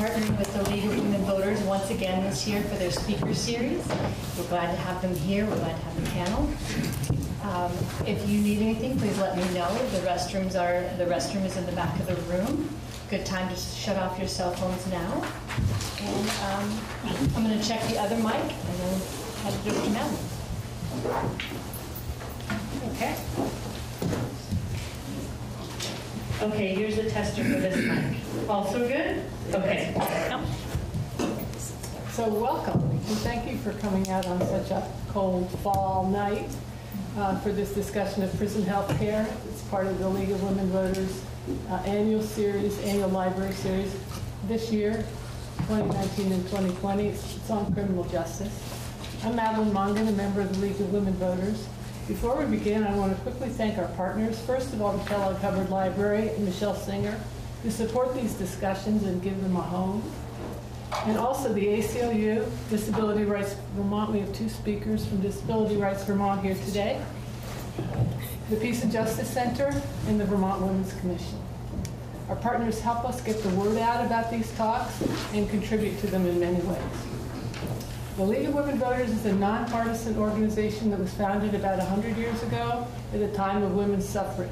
partnering with the League of Women Voters once again this year for their speaker series. We're glad to have them here. We're glad to have the panel. Um, If you need anything, please let me know. The restrooms are, the restroom is in the back of the room. Good time to shut off your cell phones now. And um, I'm going to check the other mic and then over to Madeline. Okay. Okay, here's the tester for this mic. Also good? Okay. So welcome, and thank you for coming out on such a cold fall night uh, for this discussion of prison health care. It's part of the League of Women Voters uh, annual series, annual library series. This year, 2019 and 2020, it's it's on criminal justice. I'm Madeline Mongan, a member of the League of Women Voters. Before we begin, I want to quickly thank our partners. First of all, the Kellogg Hubbard Library and Michelle Singer, who support these discussions and give them a home. And also the ACLU, Disability Rights Vermont. We have two speakers from Disability Rights Vermont here today. The Peace and Justice Center and the Vermont Women's Commission. Our partners help us get the word out about these talks and contribute to them in many ways. The League of Women Voters is a nonpartisan organization that was founded about 100 years ago at the time of women's suffrage.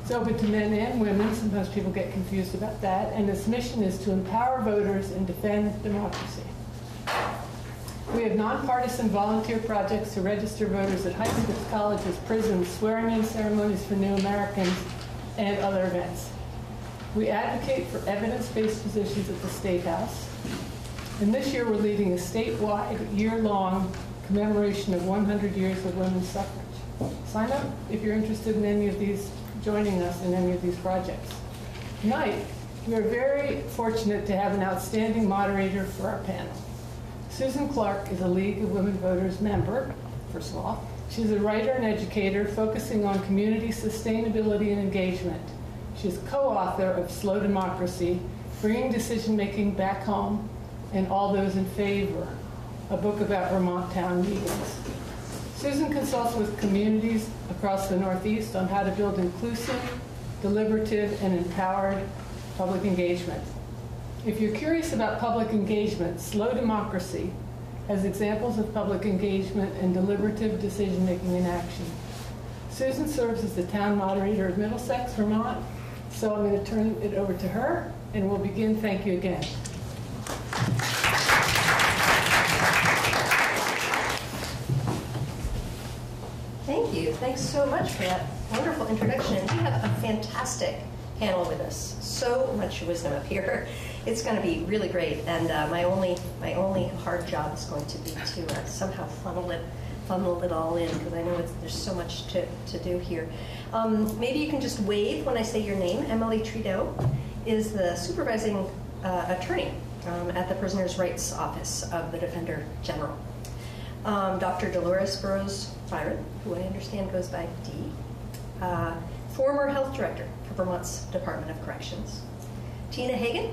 It's open to men and women, sometimes people get confused about that, and its mission is to empower voters and defend democracy. We have nonpartisan volunteer projects to register voters at high schools, colleges, prisons, swearing-in ceremonies for new Americans, and other events. We advocate for evidence-based positions at the State House. And this year, we're leading a statewide, year-long commemoration of 100 years of women's suffrage. Sign up if you're interested in any of these, joining us in any of these projects. Tonight, we are very fortunate to have an outstanding moderator for our panel. Susan Clark is a League of Women Voters member, first of all. She's a writer and educator focusing on community sustainability and engagement. She's co-author of Slow Democracy, Bringing Decision-Making Back Home, and All Those in Favor, a book about Vermont town meetings. Susan consults with communities across the Northeast on how to build inclusive, deliberative, and empowered public engagement. If you're curious about public engagement, Slow Democracy has examples of public engagement and deliberative decision-making in action. Susan serves as the town moderator of Middlesex, Vermont, so I'm going to turn it over to her, and we'll begin. Thank you again. Thank you. Thanks so much for that wonderful introduction. We have a fantastic panel with us. So much wisdom up here. It's going to be really great. And uh, my only my only hard job is going to be to uh, somehow funnel it funnel it all in because I know there's so much to, to do here. Um, maybe you can just wave when I say your name. Emily Tredeau is the supervising uh, attorney um, at the Prisoners' Rights Office of the Defender General. Um, Dr. Dolores Burrows Byron, who I understand goes by D, uh, former health director for Vermont's Department of Corrections. Tina Hagan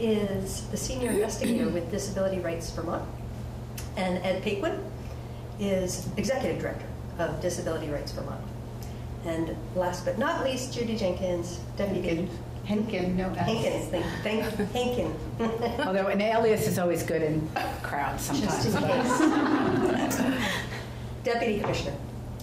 is the senior investigator with Disability Rights Vermont. And Ed Paquin is executive director of Disability Rights Vermont. And last but not least, Judy Jenkins, deputy. Henkin, no S. Hankins, thank, thank, Hankin. Although an alias is always good in crowds Just sometimes. in but- case. Deputy Commissioner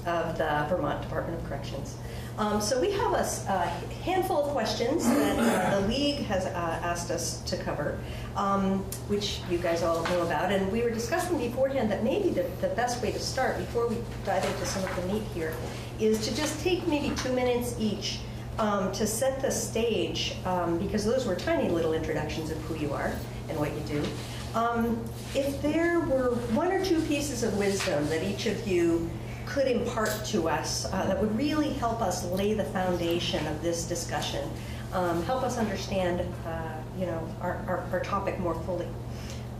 of the Vermont Department of Corrections. Um, so we have a, s- a handful of questions that uh, the league has uh, asked us to cover, um, which you guys all know about. And we were discussing beforehand that maybe the, the best way to start, before we dive into some of the meat here, is to just take maybe two minutes each um, to set the stage, um, because those were tiny little introductions of who you are and what you do. Um, if there were one or two pieces of wisdom that each of you could impart to us uh, that would really help us lay the foundation of this discussion, um, help us understand, uh, you know, our, our, our topic more fully,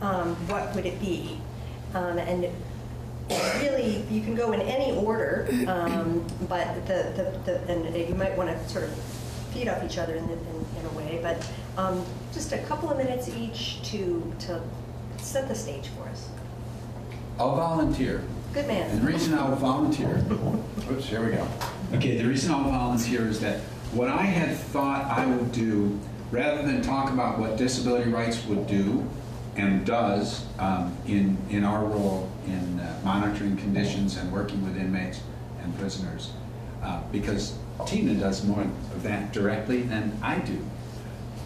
um, what would it be? Um, and really, you can go in any order, um, but the, the, the, and you might want to sort of feed off each other in, the, in, in a way, but um, just a couple of minutes each to, to set the stage for us. I'll volunteer. Good And man. the reason I'll volunteer, oops, here we go. Okay, the reason I'll volunteer is that what I had thought I would do, rather than talk about what disability rights would do and does um, in, in our role in uh, monitoring conditions and working with inmates and prisoners, uh, because Tina does more of that directly than I do.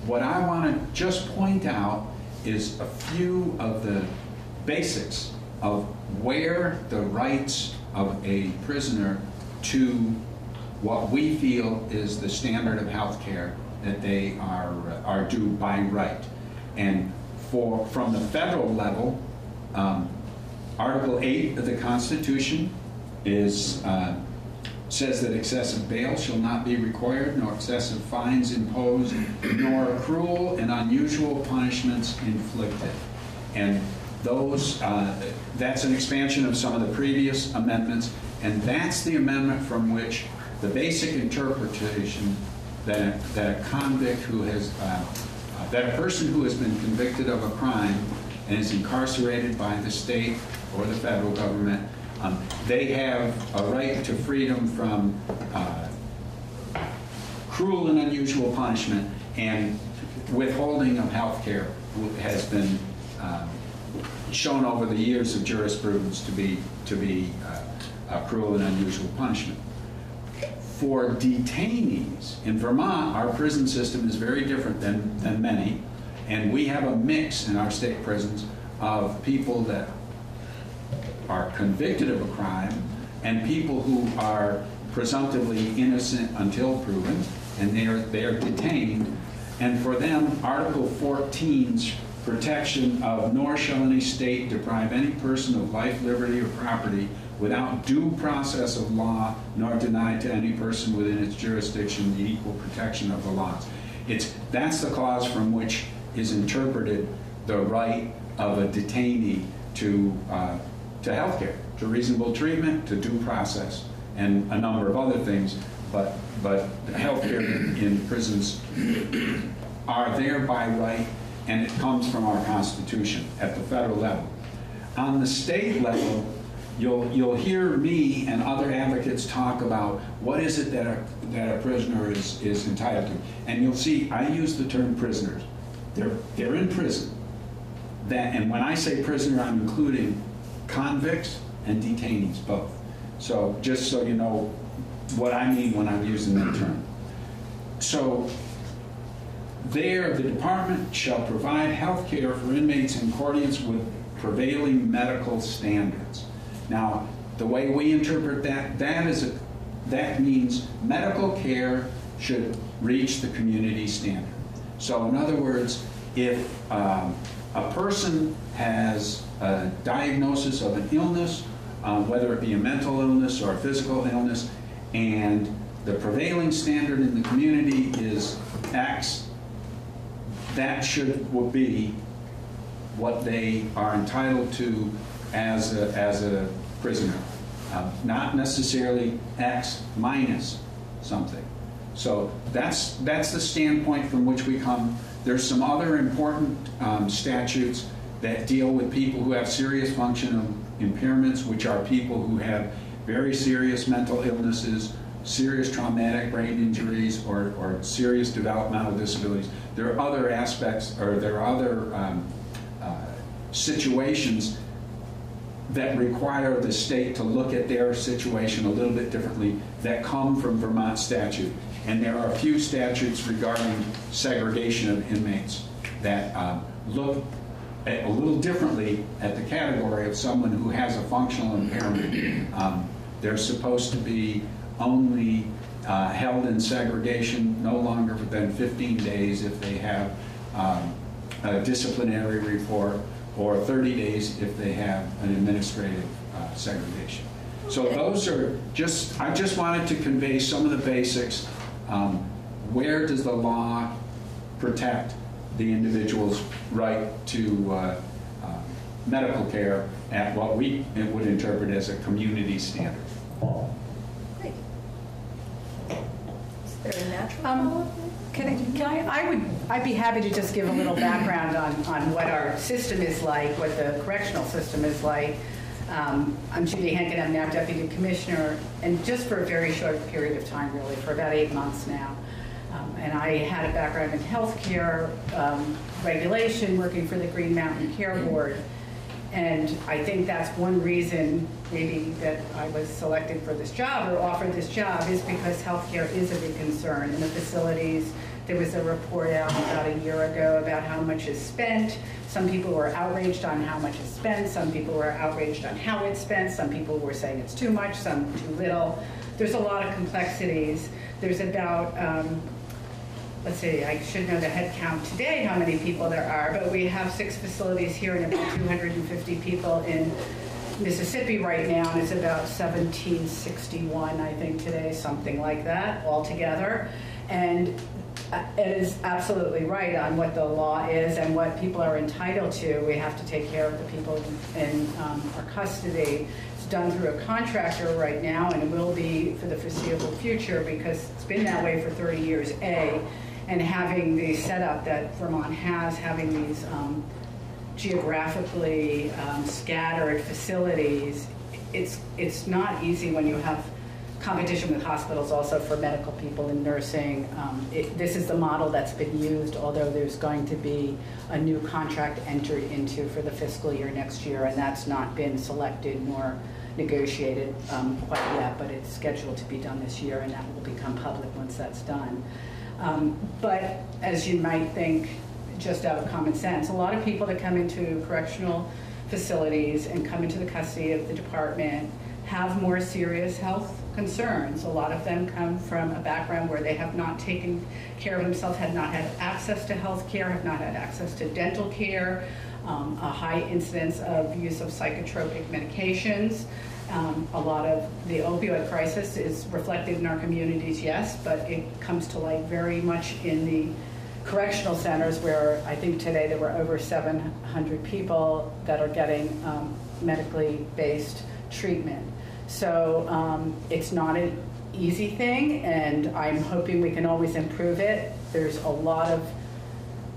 What I want to just point out is a few of the basics of where the rights of a prisoner to what we feel is the standard of health care that they are, are due by right. And for, from the federal level, um, Article 8 of the Constitution is, uh, says that excessive bail shall not be required, nor excessive fines imposed, nor cruel and unusual punishments inflicted. And those, uh, that's an expansion of some of the previous amendments, and that's the amendment from which the basic interpretation that, that a convict who has, uh, that a person who has been convicted of a crime and is incarcerated by the state or the federal government, um, they have a right to freedom from uh, cruel and unusual punishment, and withholding of health care has been um, shown over the years of jurisprudence to be, to be uh, a cruel and unusual punishment. For detainees, in Vermont, our prison system is very different than, than many, and we have a mix in our state prisons of people that are convicted of a crime and people who are presumptively innocent until proven, and they are, they are detained. And for them, Article 14's protection of nor shall any state deprive any person of life, liberty, or property without due process of law, nor denied to any person within its jurisdiction the equal protection of the laws. It's, that's the clause from which is interpreted the right of a detainee to, uh, to health care, to reasonable treatment, to due process, and a number of other things. But, but health care in, in prisons are there by right, and it comes from our Constitution at the federal level. On the state level, you'll, you'll hear me and other advocates talk about what is it that a, that a prisoner is, is entitled to. And you'll see, I use the term prisoners. They're, they're in prison. That, and when I say prisoner, I'm including convicts and detainees, both. So just so you know what I mean when I'm using that term. So there, the department shall provide health care for inmates in accordance with prevailing medical standards. Now, the way we interpret that, that is a, that means medical care should reach the community standard. So in other words, if um, a person has a diagnosis of an illness, um, whether it be a mental illness or a physical illness, and the prevailing standard in the community is X, that should be what they are entitled to as a, as a prisoner, uh, not necessarily X minus something. So that's, that's the standpoint from which we come. There's some other important um, statutes that deal with people who have serious functional impairments, which are people who have very serious mental illnesses, serious traumatic brain injuries, or, or serious developmental disabilities. There are other aspects, or there are other um, uh, situations that require the state to look at their situation a little bit differently that come from Vermont statute. And there are a few statutes regarding segregation of inmates that um, look at, a little differently at the category of someone who has a functional impairment. Um, they're supposed to be only uh, held in segregation no longer than 15 days if they have um, a disciplinary report or 30 days if they have an administrative uh, segregation. So those are just, I just wanted to convey some of the basics. Um, Where does the law protect the individual's right to uh, uh, medical care at what we would interpret as a community standard? Great. Is there a natural Um, follow-up? Can I, can I, I would, I'd be happy to just give a little background on, on what our system is like, what the correctional system is like. Um, I'm Judy Henkin, I'm now Deputy Commissioner, and just for a very short period of time, really, for about eight months now. Um, And I had a background in healthcare, um, regulation, working for the Green Mountain Care Board. And I think that's one reason maybe that I was selected for this job or offered this job is because healthcare is a big concern in the facilities. There was a report out about a year ago about how much is spent. Some people were outraged on how much is spent. Some people were outraged on how it's spent. Some people were saying it's too much, some too little. There's a lot of complexities. There's about um, let's see, I should know the head count today, how many people there are, but we have six facilities here and about 250 people in Mississippi right now, and it's about 1761, I think, today, something like that, altogether. And is absolutely right on what the law is and what people are entitled to. We have to take care of the people in um, our custody. It's done through a contractor right now, and it will be for the foreseeable future because it's been that way for 30 years, A and having the setup that Vermont has, having these um, geographically um, scattered facilities, it's, it's not easy when you have competition with hospitals also for medical people and nursing. Um, it, this is the model that's been used, although there's going to be a new contract entered into for the fiscal year next year, and that's not been selected nor negotiated um, quite yet, but it's scheduled to be done this year, and that will become public once that's done. Um, But as you might think, just out of common sense, a lot of people that come into correctional facilities and come into the custody of the department have more serious health concerns. A lot of them come from a background where they have not taken care of themselves, have not had access to health care, have not had access to dental care, um, a high incidence of use of psychotropic medications. Um, a lot of the opioid crisis is reflected in our communities, yes, but it comes to light very much in the correctional centers where I think today there were over 700 people that are getting um, medically based treatment. So um, it's not an easy thing, and I'm hoping we can always improve it. There's a lot of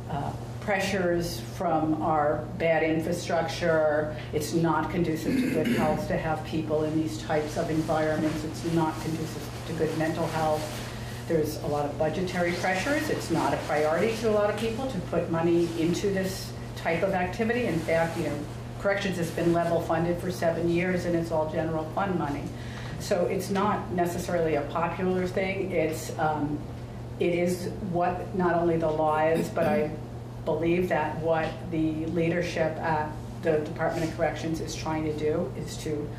uh, pressures from our bad infrastructure. It's not conducive to good health to have people in these types of environments. It's not conducive to good mental health. There's a lot of budgetary pressures. It's not a priority to a lot of people to put money into this type of activity. In fact, you know, corrections has been level funded for seven years and it's all general fund money. So it's not necessarily a popular thing. It's um, it is what not only the law is, but I believe that what the leadership at the Department of Corrections is trying to do is to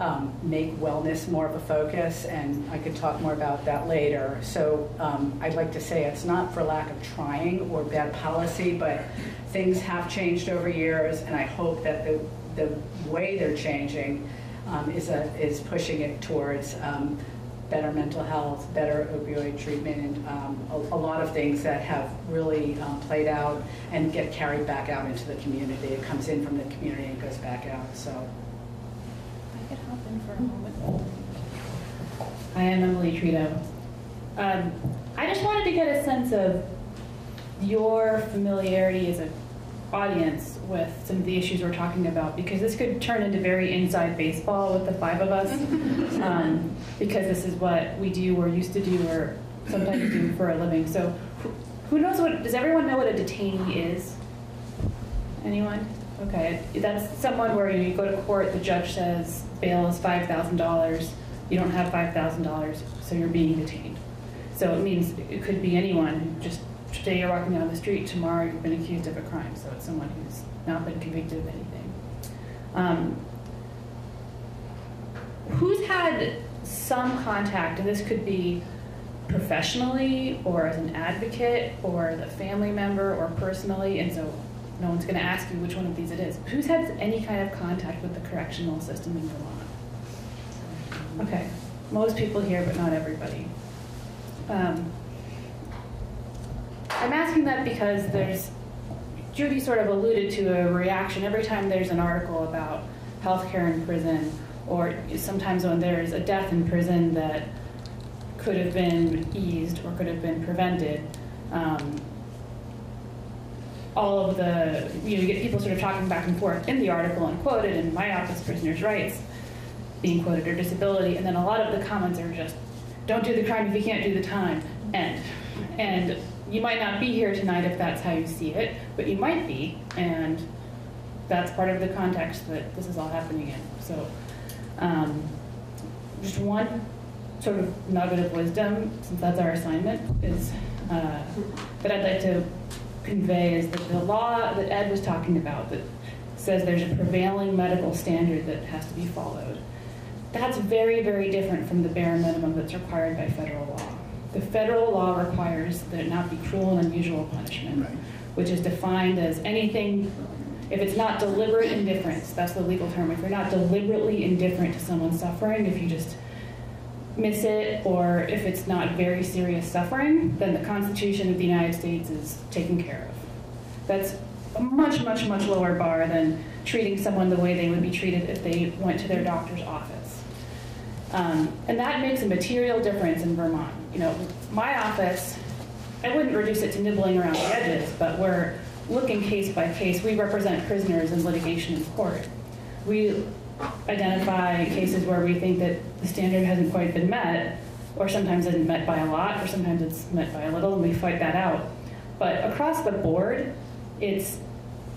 um, make wellness more of a focus, and I could talk more about that later. So um, I'd like to say it's not for lack of trying or bad policy, but things have changed over years, and I hope that the, the way they're changing um, is, a, is pushing it towards um, better mental health, better opioid treatment, and um, a, a, lot of things that have really um, played out and get carried back out into the community. It comes in from the community and goes back out. So, I could hop in for a moment. I am Emily Tredeau. Um, I just wanted to get a sense of your familiarity as an audience with some of the issues we're talking about because this could turn into very inside baseball with the five of us um, because this is what we do or used to do or sometimes do for a living. So who knows what, does everyone know what a detainee is? Anyone? Okay, that's someone where you go to court, the judge says bail is $5,000, you don't have $5,000, so you're being detained. So it means it could be anyone, just today you're walking down the street, tomorrow you've been accused of a crime, so it's someone who's not been convicted of anything. Um, who's had some contact, and this could be professionally or as an advocate or the family member or personally, and so no one's going to ask you which one of these it is. Who's had any kind of contact with the correctional system in Vermont? Okay, most people here, but not everybody. Um, I'm asking that because there's, Judy sort of alluded to a reaction every time there's an article about healthcare in prison, or sometimes when there's a death in prison that could have been eased or could have been prevented. Um, all of the, you know, you get people sort of talking back and forth in the article and quoted in my office, prisoners' rights, being quoted, or disability, and then a lot of the comments are just, don't do the crime if you can't do the time, end. And you might not be here tonight if that's how you see it, but you might be, and that's part of the context that this is all happening in. So, um, just one sort of nugget of wisdom, since that's our assignment, is uh, that I'd like to convey is that the law that Ed was talking about that says there's a prevailing medical standard that has to be followed. That's very, very different from the bare minimum that's required by federal law. The federal law requires that it not be cruel and unusual punishment, Right. which is defined as anything, if it's not deliberate indifference, that's the legal term, if you're not deliberately indifferent to someone suffering, if you just miss it, or if it's not very serious suffering, then the Constitution of the United States is taken care of. That's a much, much, much lower bar than treating someone the way they would be treated if they went to their doctor's office. Um, and that makes a material difference in Vermont. You know, my office, I wouldn't reduce it to nibbling around the edges, but we're looking case by case. We represent prisoners in litigation in court. We identify cases where we think that the standard hasn't quite been met, or sometimes it's met by a lot, or sometimes it's met by a little, and we fight that out. But across the board, it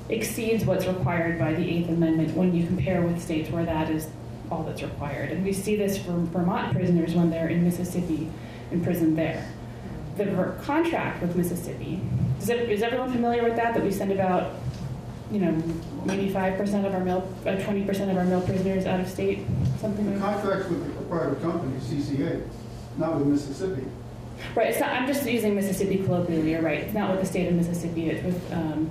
exceeds what's required by the Eighth Amendment when you compare with states where that is all that's required. And we see this for Vermont prisoners when they're in Mississippi in prison there. The contract with Mississippi, is, it, is everyone familiar with that? That we send about, you know, maybe 5% of our male, uh, 20% of our male prisoners out of state, something The like that? contract's with the private company, CCA, not with Mississippi. Right, it's not, I'm just using Mississippi colloquially, you're right. It's not with the state of Mississippi, it's with, um,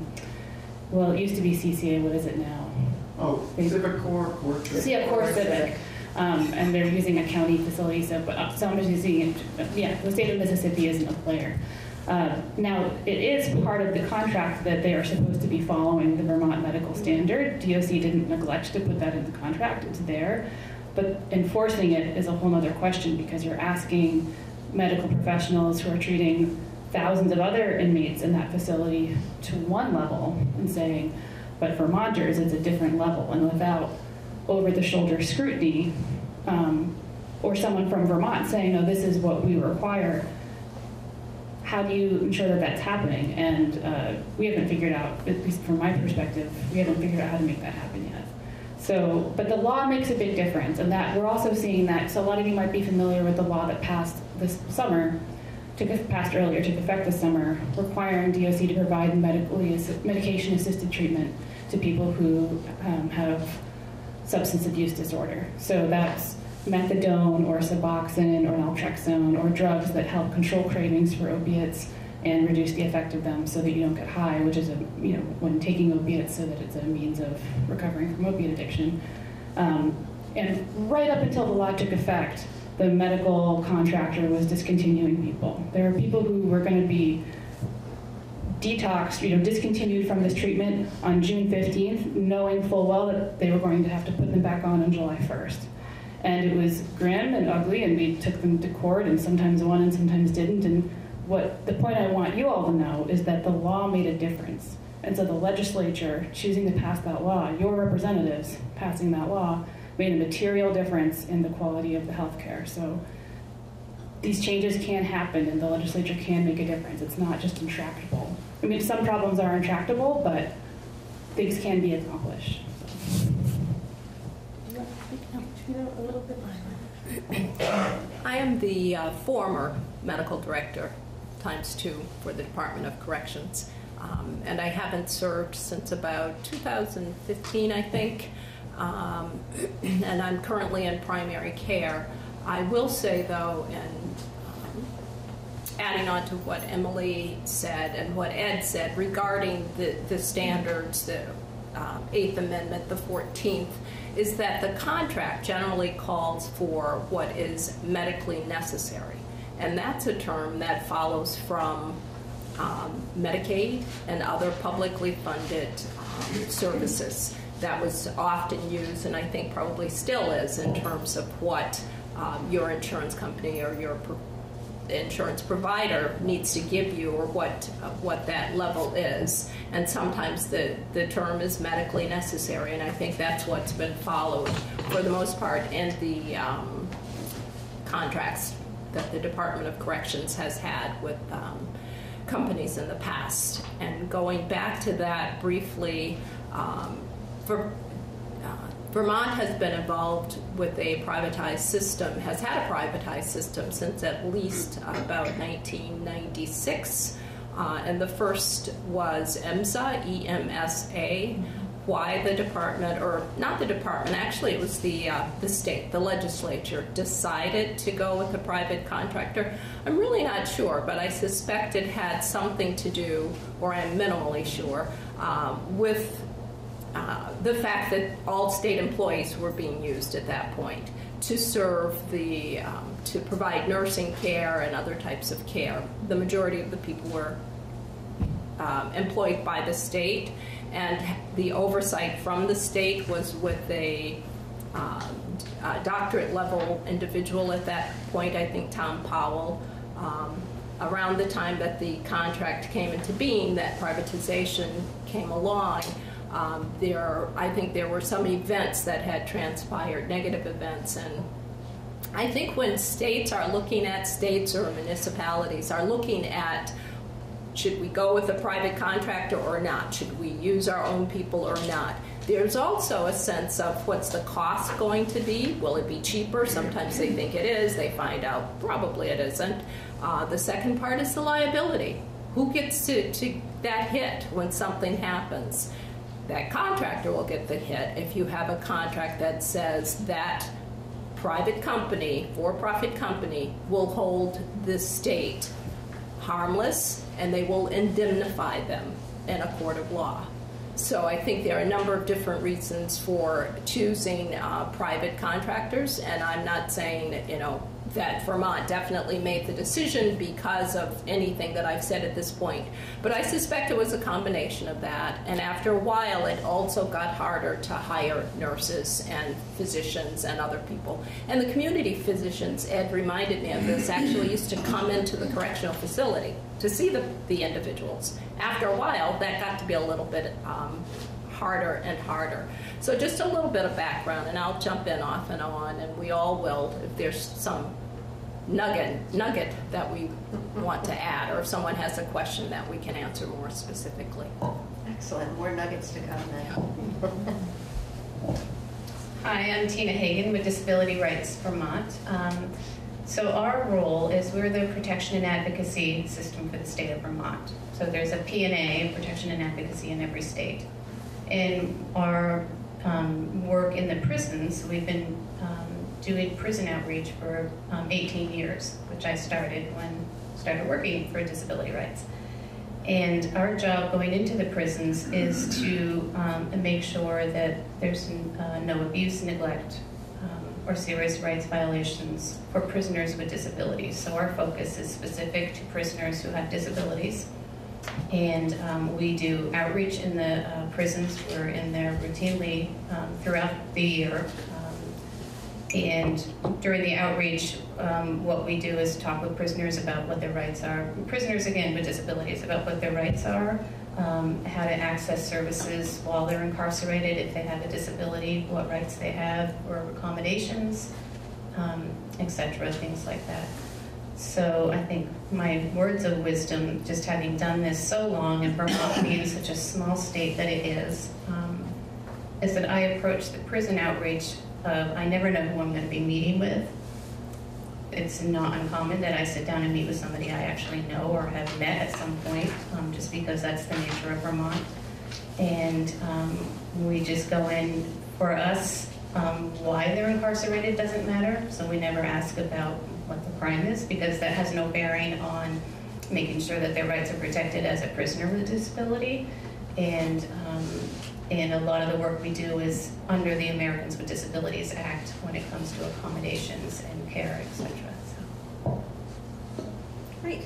well, it used to be CCA, what is it now? Oh, Civic Corps, Corps. See, of course, Civic. Um, and they're using a county facility, so, uh, so I'm just using, yeah, the state of Mississippi isn't a player. Uh, Now, it is part of the contract that they are supposed to be following the Vermont medical standard. DOC didn't neglect to put that in the contract, it's there. But enforcing it is a whole other question because you're asking medical professionals who are treating thousands of other inmates in that facility to one level and saying, but for Vermonters, it's a different level. And without over the shoulder scrutiny, um, or someone from Vermont saying, no, this is what we require, how do you ensure that that's happening? And uh, we haven't figured out, at least from my perspective, we haven't figured out how to make that happen yet. So, but the law makes a big difference, and that we're also seeing that. So, a lot of you might be familiar with the law that passed this summer, took passed earlier, took effect this summer, requiring DOC to provide medically assi- medication-assisted treatment to people who um, have substance abuse disorder. So that's methadone or Suboxone or naltrexone or drugs that help control cravings for opiates and reduce the effect of them so that you don't get high, which is a, you know, when taking opiates so that it's a means of recovering from opiate addiction. Um, and right up until the took effect, the medical contractor was discontinuing people. There were people who were going to be detoxed, you know, discontinued from this treatment on June 15th, knowing full well that they were going to have to put them back on on July 1st. And it was grim and ugly, and we took them to court, and sometimes won and sometimes didn't. And what the point I want you all to know is that the law made a difference. And so the legislature choosing to pass that law, your representatives passing that law, made a material difference in the quality of the health care. So these changes can happen and the legislature can make a difference. It's not just intractable. I mean, some problems are intractable, but things can be accomplished. I am the uh, former medical director, times two, for the Department of Corrections. Um, and I haven't served since about 2015, I think. Um, and I'm currently in primary care. I will say, though, and adding on to what Emily said and what Ed said regarding the, the standards, the um, Eighth Amendment, the 14th, is that the contract generally calls for what is medically necessary. And that's a term that follows from um, Medicaid and other publicly funded um, services. That was often used, and I think probably still is, in terms of what um, your insurance company or your insurance provider needs to give you or what, uh, what that level is. And sometimes the, the term is medically necessary, and I think that's what's been followed for the most part in the um, contracts that the Department of Corrections has had with um, companies in the past. And going back to that briefly, um, for, Vermont has been involved with a privatized system, has had a privatized system since at least about 1996. Uh, and the first was EMSA, E-M-S-A. Why the department, or not the department, actually it was the uh, the state, the legislature decided to go with a private contractor. I'm really not sure, but I suspect it had something to do, or I'm minimally sure, um, with uh, the fact that all state employees were being used at that point to serve the, um, to provide nursing care and other types of care. The majority of the people were um, employed by the state, and the oversight from the state was with a, a doctorate level individual at that point, I think Tom Powell. Um, around the time that the contract came into being, that privatization came along, um, there, I think there were some events that had transpired, negative events, and I think when states are looking at states or municipalities are looking at should we go with a private contractor or not? Should we use our own people or not? There's also a sense of what's the cost going to be? Will it be cheaper? Sometimes they think it is, they find out probably it isn't. Uh, the second part is the liability. Who gets to, to that hit when something happens? That contractor will get the hit if you have a contract that says that private company, for-profit company, will hold the state harmless and they will indemnify them in a court of law. So I think there are a number of different reasons for choosing uh, private contractors, and I'm not saying, that, you know, that Vermont definitely made the decision because of anything that I've said at this point. But I suspect it was a combination of that, and after a while, it also got harder to hire nurses and physicians and other people. And the community physicians, Ed reminded me of this, actually used to come into the correctional facility to see the, the individuals. After a while, that got to be a little bit um, harder and harder. So just a little bit of background, and I'll jump in off and on, and we all will if there's some nugget nugget that we want to add, or if someone has a question that we can answer more specifically. Excellent, more nuggets to come then. Hi, I'm Tina Hagan with Disability Rights Vermont. Um, so our role is we're the protection and advocacy system for the state of Vermont. So there's a P&A, protection and advocacy in every state. In our um, work in the prisons, we've been um, doing prison outreach for um, 18 years, which I started when I started working for disability rights. And our job going into the prisons is to um, make sure that there's uh, no abuse, neglect, um, or serious rights violations for prisoners with disabilities. So our focus is specific to prisoners who have disabilities. And um, we do outreach in the uh, prisons. We're in there routinely um, throughout the year. Um, and during the outreach, um, what we do is talk with prisoners about what their rights are. Prisoners, again, with disabilities, about what their rights are, um, how to access services while they're incarcerated, if they have a disability, what rights they have, or accommodations, um, etc., things like that. So I think my words of wisdom, just having done this so long and Vermont being such a small state that it is, um, is that I approach the prison outreach of I never know who I'm going to be meeting with. It's not uncommon that I sit down and meet with somebody I actually know or have met at some point, um, just because that's the nature of Vermont. And um, we just go in for us. Um, why they're incarcerated doesn't matter, so we never ask about what the crime is because that has no bearing on making sure that their rights are protected as a prisoner with a disability. And um, and a lot of the work we do is under the Americans with Disabilities Act when it comes to accommodations and care, etc. So. Great.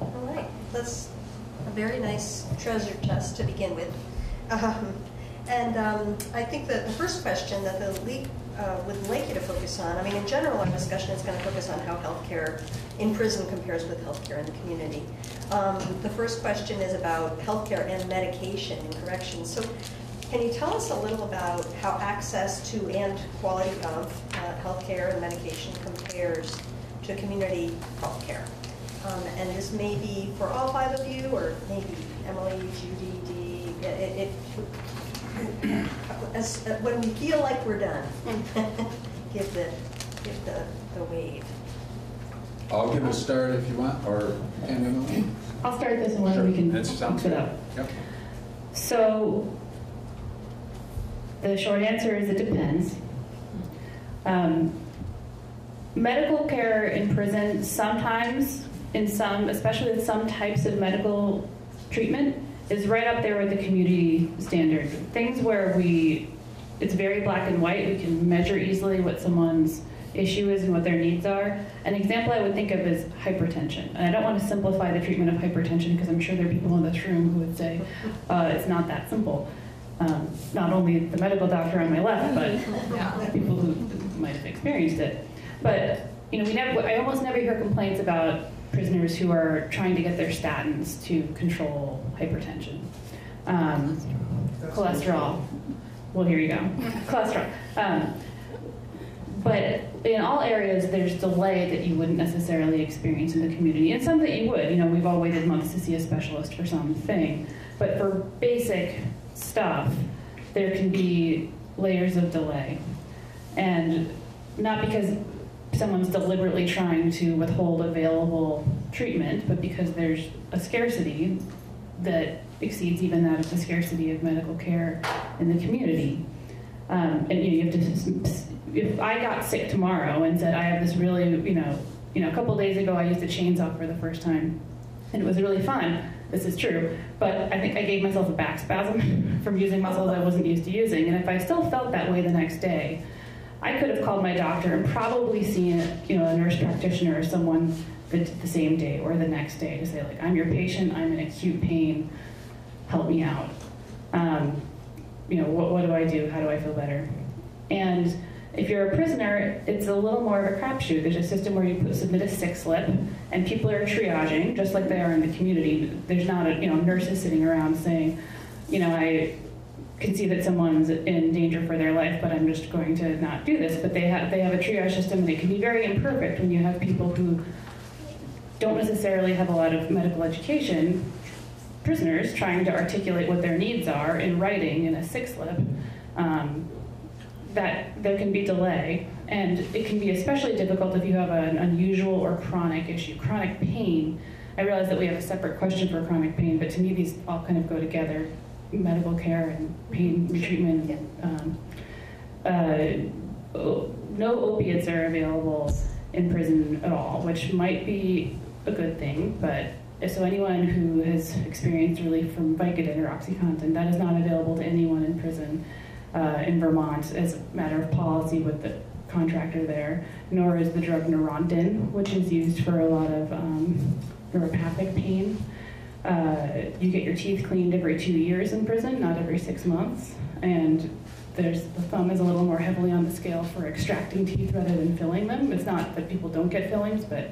All right. That's a very nice treasure chest to begin with. Um, And um, I think that the first question that the league uh, would like you to focus on, I mean, in general, our discussion is going to focus on how healthcare in prison compares with healthcare in the community. Um, The first question is about healthcare and medication in corrections. So can you tell us a little about how access to and quality of uh, healthcare and medication compares to community healthcare? Um, And this may be for all five of you, or maybe Emily, Judy, Dee, it- it, as, uh, when we feel like we're done, give the, give the, the wave. I'll give it a start if you want, or, and I'll start this one, Sure, we can that sounds mix it good. up. Yep. So, the short answer is it depends. Um, medical care in prison sometimes, in some, especially with some types of medical treatment, is right up there with the community standard. Things where we, it's very black and white, we can measure easily what someone's issue is and what their needs are. An example I would think of is hypertension. And I don't want to simplify the treatment of hypertension because I'm sure there are people in this room who would say uh, it's not that simple. Um, not only the medical doctor on my left, but people who might have experienced it. But you know, we never. I almost never hear complaints about prisoners who are trying to get their statins to control hypertension, um, cholesterol. Well, here you go, cholesterol. Um, but in all areas, there's delay that you wouldn't necessarily experience in the community, and some that you would. You know, we've all waited months to see a specialist for something, but for basic stuff, there can be layers of delay, and not because someone's deliberately trying to withhold available treatment, but because there's a scarcity that exceeds even that of the scarcity of medical care in the community. Um, and you, know, you have to, if I got sick tomorrow and said I have this really, you know, you know, a couple days ago I used a chainsaw for the first time, and it was really fun. This is true, but I think I gave myself a back spasm from using muscles I wasn't used to using, and if I still felt that way the next day, I could have called my doctor and probably seen, you know, a nurse practitioner or someone the, the same day or the next day to say like, I'm your patient, I'm in acute pain, help me out. Um, you know, what, what do I do? How do I feel better? And if you're a prisoner, it's a little more of a crapshoot. There's a system where you put, submit a sick slip, and people are triaging, just like they are in the community. There's not a, you know, nurses sitting around saying, you know, I can see that someone's in danger for their life, but I'm just going to not do this. But they have they have a triage system, and it can be very imperfect when you have people who don't necessarily have a lot of medical education, prisoners trying to articulate what their needs are in writing in a six slip. Um, that there can be delay, and it can be especially difficult if you have an unusual or chronic issue. Chronic pain, I realize that we have a separate question for chronic pain, but to me these all kind of go together medical care and pain treatment. Um, uh, no opiates are available in prison at all, which might be a good thing, but so anyone who has experienced relief from Vicodin or OxyContin, that is not available to anyone in prison uh, in Vermont as a matter of policy with the contractor there, nor is the drug Neurontin, which is used for a lot of um, neuropathic pain. Uh, you get your teeth cleaned every two years in prison, not every six months. And there's the thumb is a little more heavily on the scale for extracting teeth rather than filling them. It's not that people don't get fillings, but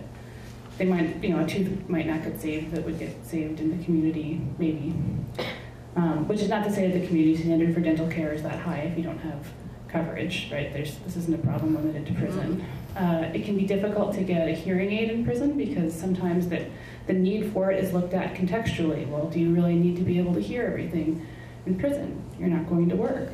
they might, you know, a tooth might not get saved that would get saved in the community, maybe. Um, which is not to say that the community standard for dental care is that high if you don't have coverage, right? There's, this isn't a problem limited to prison. Uh, it can be difficult to get a hearing aid in prison because sometimes that the need for it is looked at contextually. Well, do you really need to be able to hear everything in prison? You're not going to work.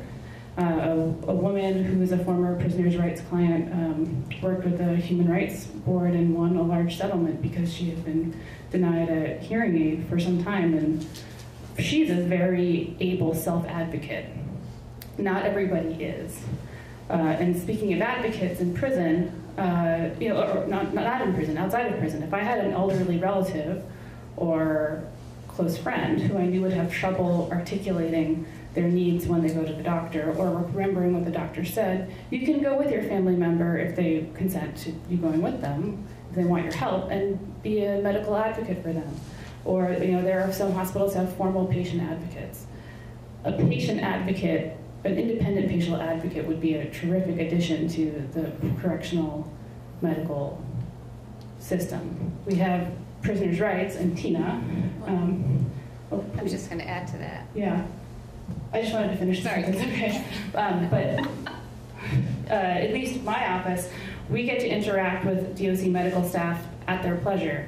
Uh, a, a, woman who is a former prisoners' rights client um, worked with the Human Rights Board and won a large settlement because she had been denied a hearing aid for some time. And she's a very able self advocate. Not everybody is. Uh, and speaking of advocates in prison, uh, you know, or not, not in prison, outside of prison, if I had an elderly relative or close friend who I knew would have trouble articulating their needs when they go to the doctor or remembering what the doctor said, you can go with your family member if they consent to you going with them, if they want your help, and be a medical advocate for them. Or, you know, there are some hospitals that have formal patient advocates. a patient advocate, an independent patient advocate would be a terrific addition to the correctional medical system. We have prisoners' rights and Tina. Um, oh, I'm just going to add to that. yeah. I just wanted to finish Sorry. sentence, okay. Um, but uh, at least my office, we get to interact with DOC medical staff at their pleasure.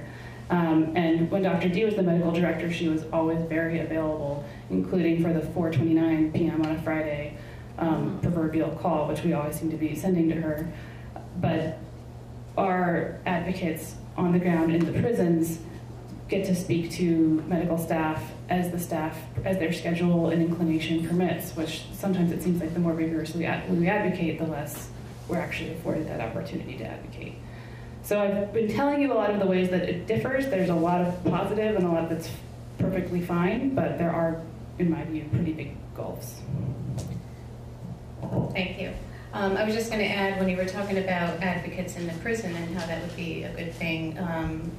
Um, and when Dr. D was the medical director, she was always very available, including for the 4:29 p.m. on a Friday um, proverbial call, which we always seem to be sending to her. But our advocates on the ground in the prisons get to speak to medical staff as the staff, as their schedule and inclination permits, which sometimes it seems like the more vigorously ad- we advocate, the less we're actually afforded that opportunity to advocate. So I've been telling you a lot of the ways that it differs. There's a lot of positive and a lot that's perfectly fine, but there are, in my view, pretty big gulfs. Thank you. Um, I was just going to add, when you were talking about advocates in the prison and how that would be a good thing, um,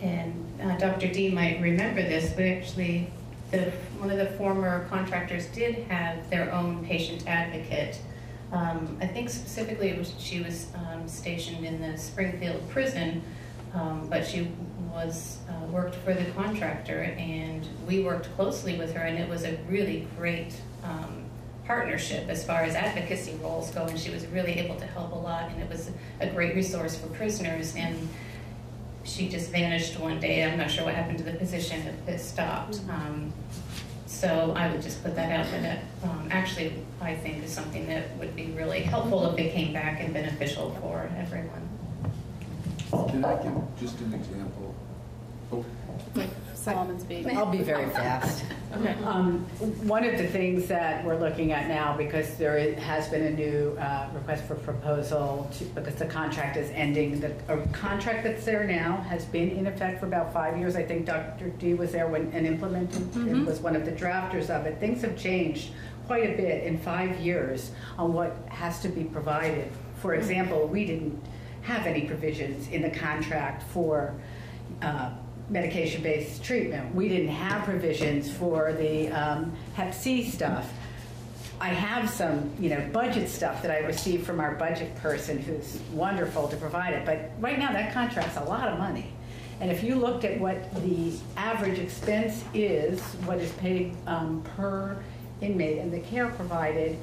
and uh, Dr. D might remember this, but actually, the, one of the former contractors did have their own patient advocate. Um, I think specifically it was, she was um, stationed in the Springfield prison, um, but she was, uh, worked for the contractor, and we worked closely with her, and it was a really great um, partnership as far as advocacy roles go, and she was really able to help a lot, and it was a great resource for prisoners. And she just vanished one day. I'm not sure what happened to the position. It, it stopped. Um, so I would just put that out there. That um, actually I think is something that would be really helpful if it came back and beneficial for everyone. Can I give just an example? Solomon's baby. I'll be very fast. Okay. Um, One of the things that we're looking at now, because there has been a new uh, request for proposal, to- because the contract is ending, the a contract that's there now has been in effect for about five years. I think Dr. D was there when, and implemented, and was one of the drafters of it. Things have changed quite a bit in five years on what has to be provided. For example, we didn't have any provisions in the contract for uh, medication-based treatment. We didn't have provisions for the um, Hep C stuff. I have some, you know, budget stuff that I received from our budget person who's wonderful to provide it, but right now that contract's a lot of money. And if you looked at what the average expense is, what is paid um, per inmate and the care provided,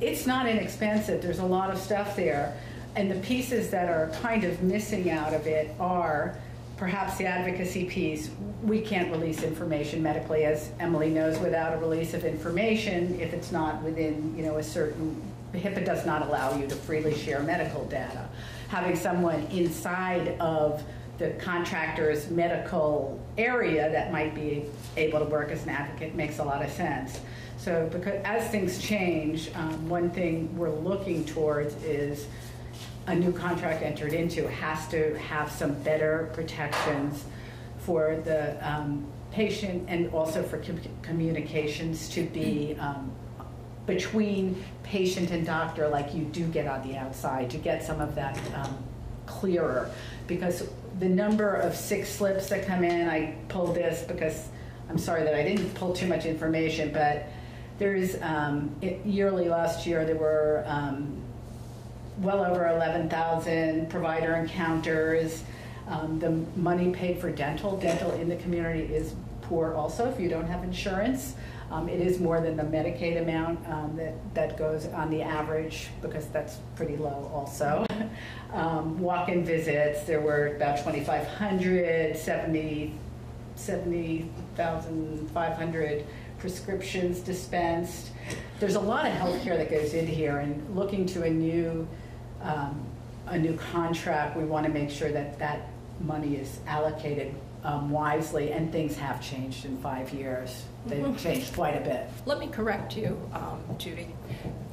it's not inexpensive. There's a lot of stuff there. And the pieces that are kind of missing out of it are perhaps the advocacy piece. We can't release information medically, as Emily knows, without a release of information if it's not within, you know, a certain, HIPAA does not allow you to freely share medical data. Having someone inside of the contractor's medical area that might be able to work as an advocate makes a lot of sense. So because, as things change, um, one thing we're looking towards is a new contract entered into has to have some better protections for the um, patient and also for com- communications to be um, between patient and doctor like you do get on the outside, to get some of that um, clearer. Because the number of sick slips that come in, I pulled this because I'm sorry that I didn't pull too much information, but there's um, it- yearly last year there were um, well over 11,000 provider encounters. Um, the money paid for dental, dental in the community is poor also if you don't have insurance. Um, it is more than the Medicaid amount um, that, that goes on the average because that's pretty low also. um, walk-in visits, there were about 2,500, 70, 70,500 prescriptions dispensed. There's a lot of healthcare that goes into here and looking to a new um, a new contract, we want to make sure that that money is allocated um, wisely, and things have changed in five years. They've changed quite a bit. Let me correct you, um, Judy.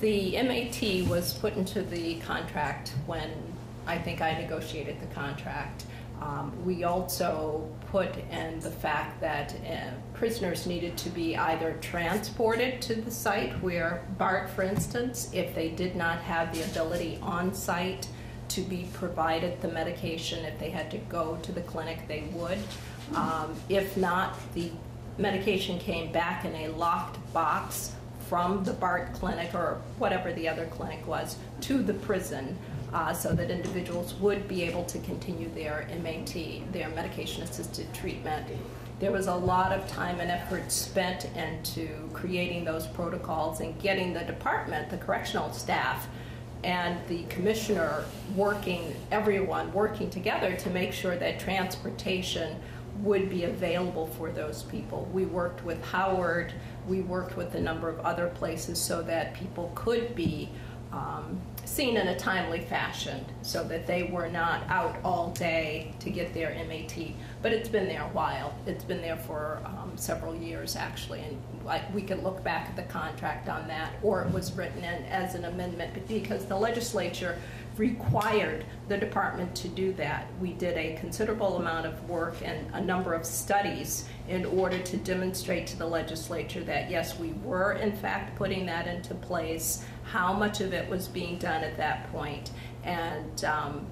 The MAT was put into the contract when I think I negotiated the contract. Um, We also put in the fact that uh, prisoners needed to be either transported to the site where BAART, for instance, if they did not have the ability on site to be provided the medication, if they had to go to the clinic, they would. Um, If not, the medication came back in a locked box from the BAART clinic or whatever the other clinic was to the prison uh, so that individuals would be able to continue their MAT, their medication-assisted treatment. There was a lot of time and effort spent into creating those protocols and getting the department, the correctional staff, and the commissioner working, everyone working together to make sure that transportation would be available for those people. We worked with Howard, we worked with a number of other places so that people could be um, seen in a timely fashion so that they were not out all day to get their MAT. But it's been there a while. It's been there for um, several years actually, and like we could look back at the contract on that, or it was written in as an amendment because the legislature required the department to do that. We did a considerable amount of work and a number of studies in order to demonstrate to the legislature that yes, we were in fact putting that into place, how much of it was being done at that point, and um,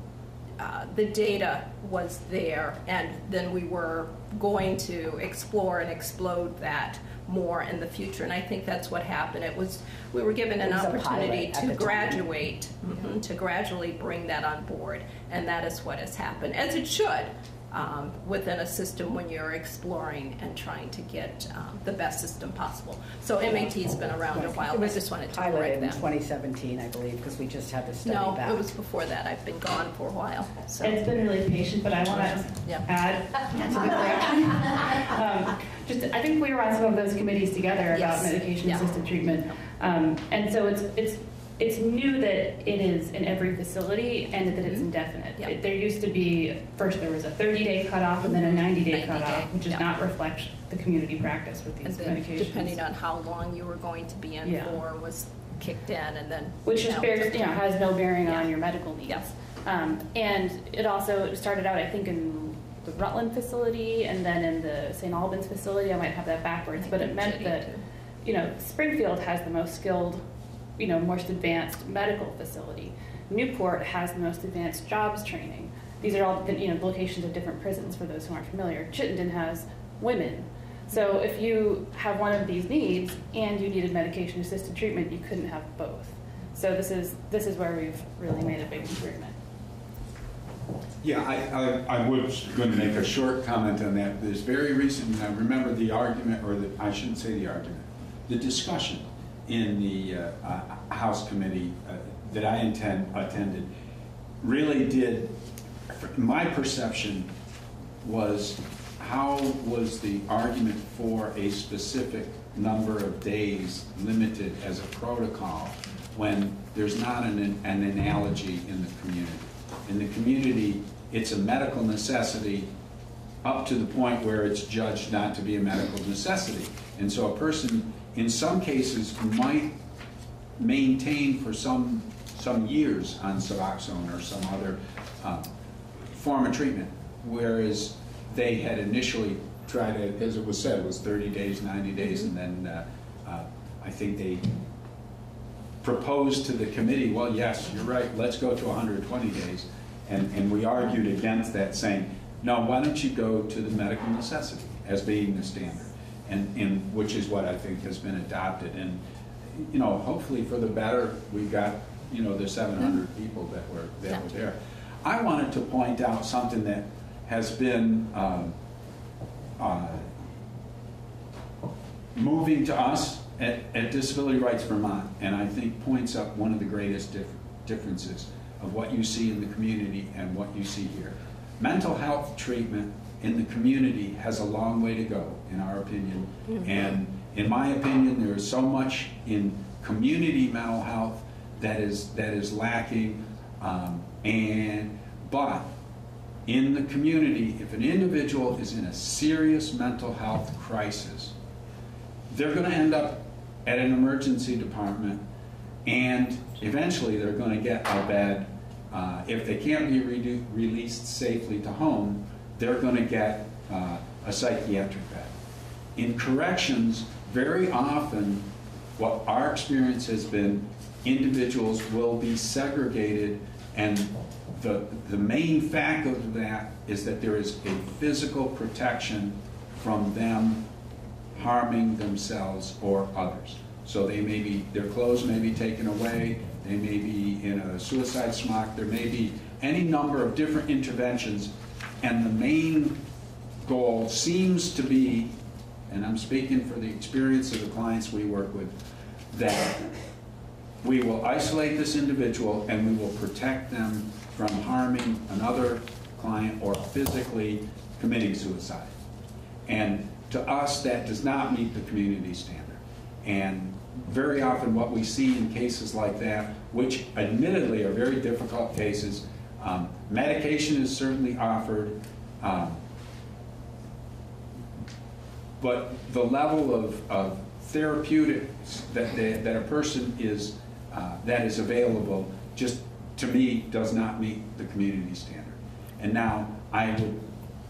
uh, the data was there, and then we were going to explore and explode that more in the future. And I think that's what happened. It was we were given an It was a opportunity to graduate, mhm, to gradually bring that on board, and that is what has happened, as it should. Um, within a system when you're exploring and trying to get um, the best system possible. So MAT's been around a while. It I was just wanted to piloted correct in that. 2017, I believe, because we just had the study No, back. it was before that. I've been gone for a while. So. It's been really patient, but I want to Yeah. add to the. Um, Just, I think we were on some of those committees together about Yes. medication-assisted treatment. Um, And so it's, it's, it's new that it is in every facility and that it's Mhm. indefinite. Yeah. It- There used to be, first there was a 30-day cutoff and then a 90-day 90 day, cutoff, which does yeah. not reflect the community practice with these medications. depending on how long you were going to be in Yeah. for was kicked in and then. Which now bears, you know, has no bearing Yeah. on your medical needs. Yes. Um, and it also started out, I think, in the Rutland facility and then in the St. Albans facility. I might have that backwards, but it meant that, you know, Springfield has the most skilled, you know, most advanced medical facility. Newport has the most advanced jobs training. These are all, you know, locations of different prisons for those who aren't familiar. Chittenden has women. So if you have one of these needs and you needed medication assisted treatment, you couldn't have both. So this is this is where we've really made a big improvement. Yeah, I, I, I was going to make a short comment on that. This very recent, I remember the argument, or the, I shouldn't say the argument, the discussion in the uh, uh, House committee uh, that I intend, attended really did, my perception was how was the argument for a specific number of days limited as a protocol when there's not an, an analogy in the community? In the community, it's a medical necessity up to the point where it's judged not to be a medical necessity. And so a person, in some cases, might maintain for some, some years on Suboxone or some other uh, form of treatment, whereas they had initially tried it, as it was said, it was 30 days, 90 days, and then uh, uh, I think they proposed to the committee, well, yes, you're right, let's go to 120 days. And, and we argued against that, saying, no, why don't you go to the medical necessity as being the standard? And, and which is what I think has been adopted. And, you know, hopefully for the better, we got, you know, the 700 people that were, that were there. I wanted to point out something that has been um, uh, moving to us at, at Disability Rights Vermont, and I think points up one of the greatest dif- differences of what you see in the community and what you see here. Mental health treatment in the community has a long way to go, in our opinion. And in my opinion, there is so much in community mental health that is that is lacking. Um, and but in the community, if an individual is in a serious mental health crisis, they're going to end up at an emergency department, and eventually they're going to get a bed. Uh, if they can't be redu- released safely to home, they're going to get uh, a psychiatric bed. In corrections, very often, what our experience has been, individuals will be segregated, and the, the main fact of that is that there is a physical protection from them harming themselves or others. So they may be, their clothes may be taken away, they may be in a suicide smock, there may be any number of different interventions. And the main goal seems to be, and I'm speaking for the experience of the clients we work with, that we will isolate this individual and we will protect them from harming another client or physically committing suicide. And to us, that does not meet the community standard. And very often what we see in cases like that, which admittedly are very difficult cases, um, medication is certainly offered, um, but the level of, of therapeutics that, that, that a person is, uh, that is available, just to me, does not meet the community standard. And now, I would,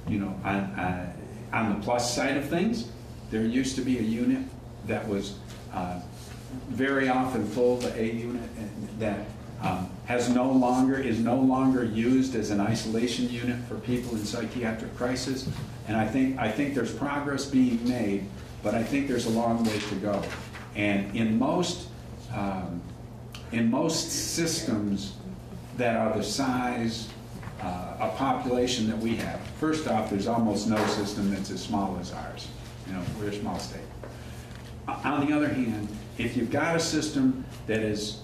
you know, on, uh, on the plus side of things, there used to be a unit that was uh, very often full, the A unit, that um, has no longer, is no longer used as an isolation unit for people in psychiatric crisis. And I think, I think there's progress being made, but I think there's a long way to go. And in most, um, in most systems that are the size, uh, a population that we have, first off, there's almost no system that's as small as ours. You know, we're a small state. On the other hand, if you've got a system that is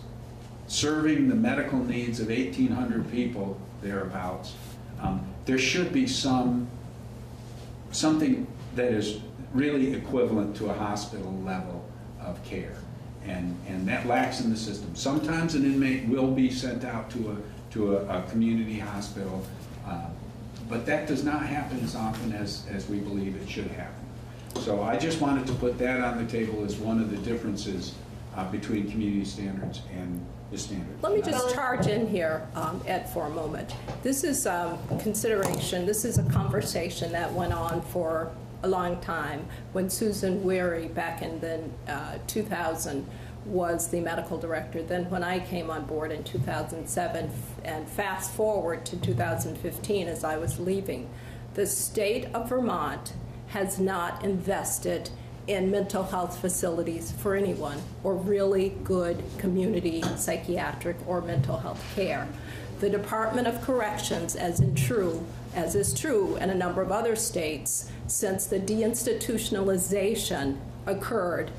serving the medical needs of 1,800 people thereabouts, um, there should be some something that is really equivalent to a hospital level of care. And, and that lacks in the system. Sometimes an inmate will be sent out to a, to a, a community hospital, uh, but that does not happen as often as, as we believe it should happen. So I just wanted to put that on the table as one of the differences uh, between community standards and the standard. Let me just charge in here, um, Ed, for a moment. This is um, consideration, this is a conversation that went on for a long time when Susan Wehry, back in the uh, 2000, was the medical director. Then when I came on board in 2007, and fast forward to 2015 as I was leaving, the state of Vermont has not invested in mental health facilities for anyone or really good community psychiatric or mental health care. The Department of Corrections, as in true, as is true in a number of other states, since the deinstitutionalization occurred,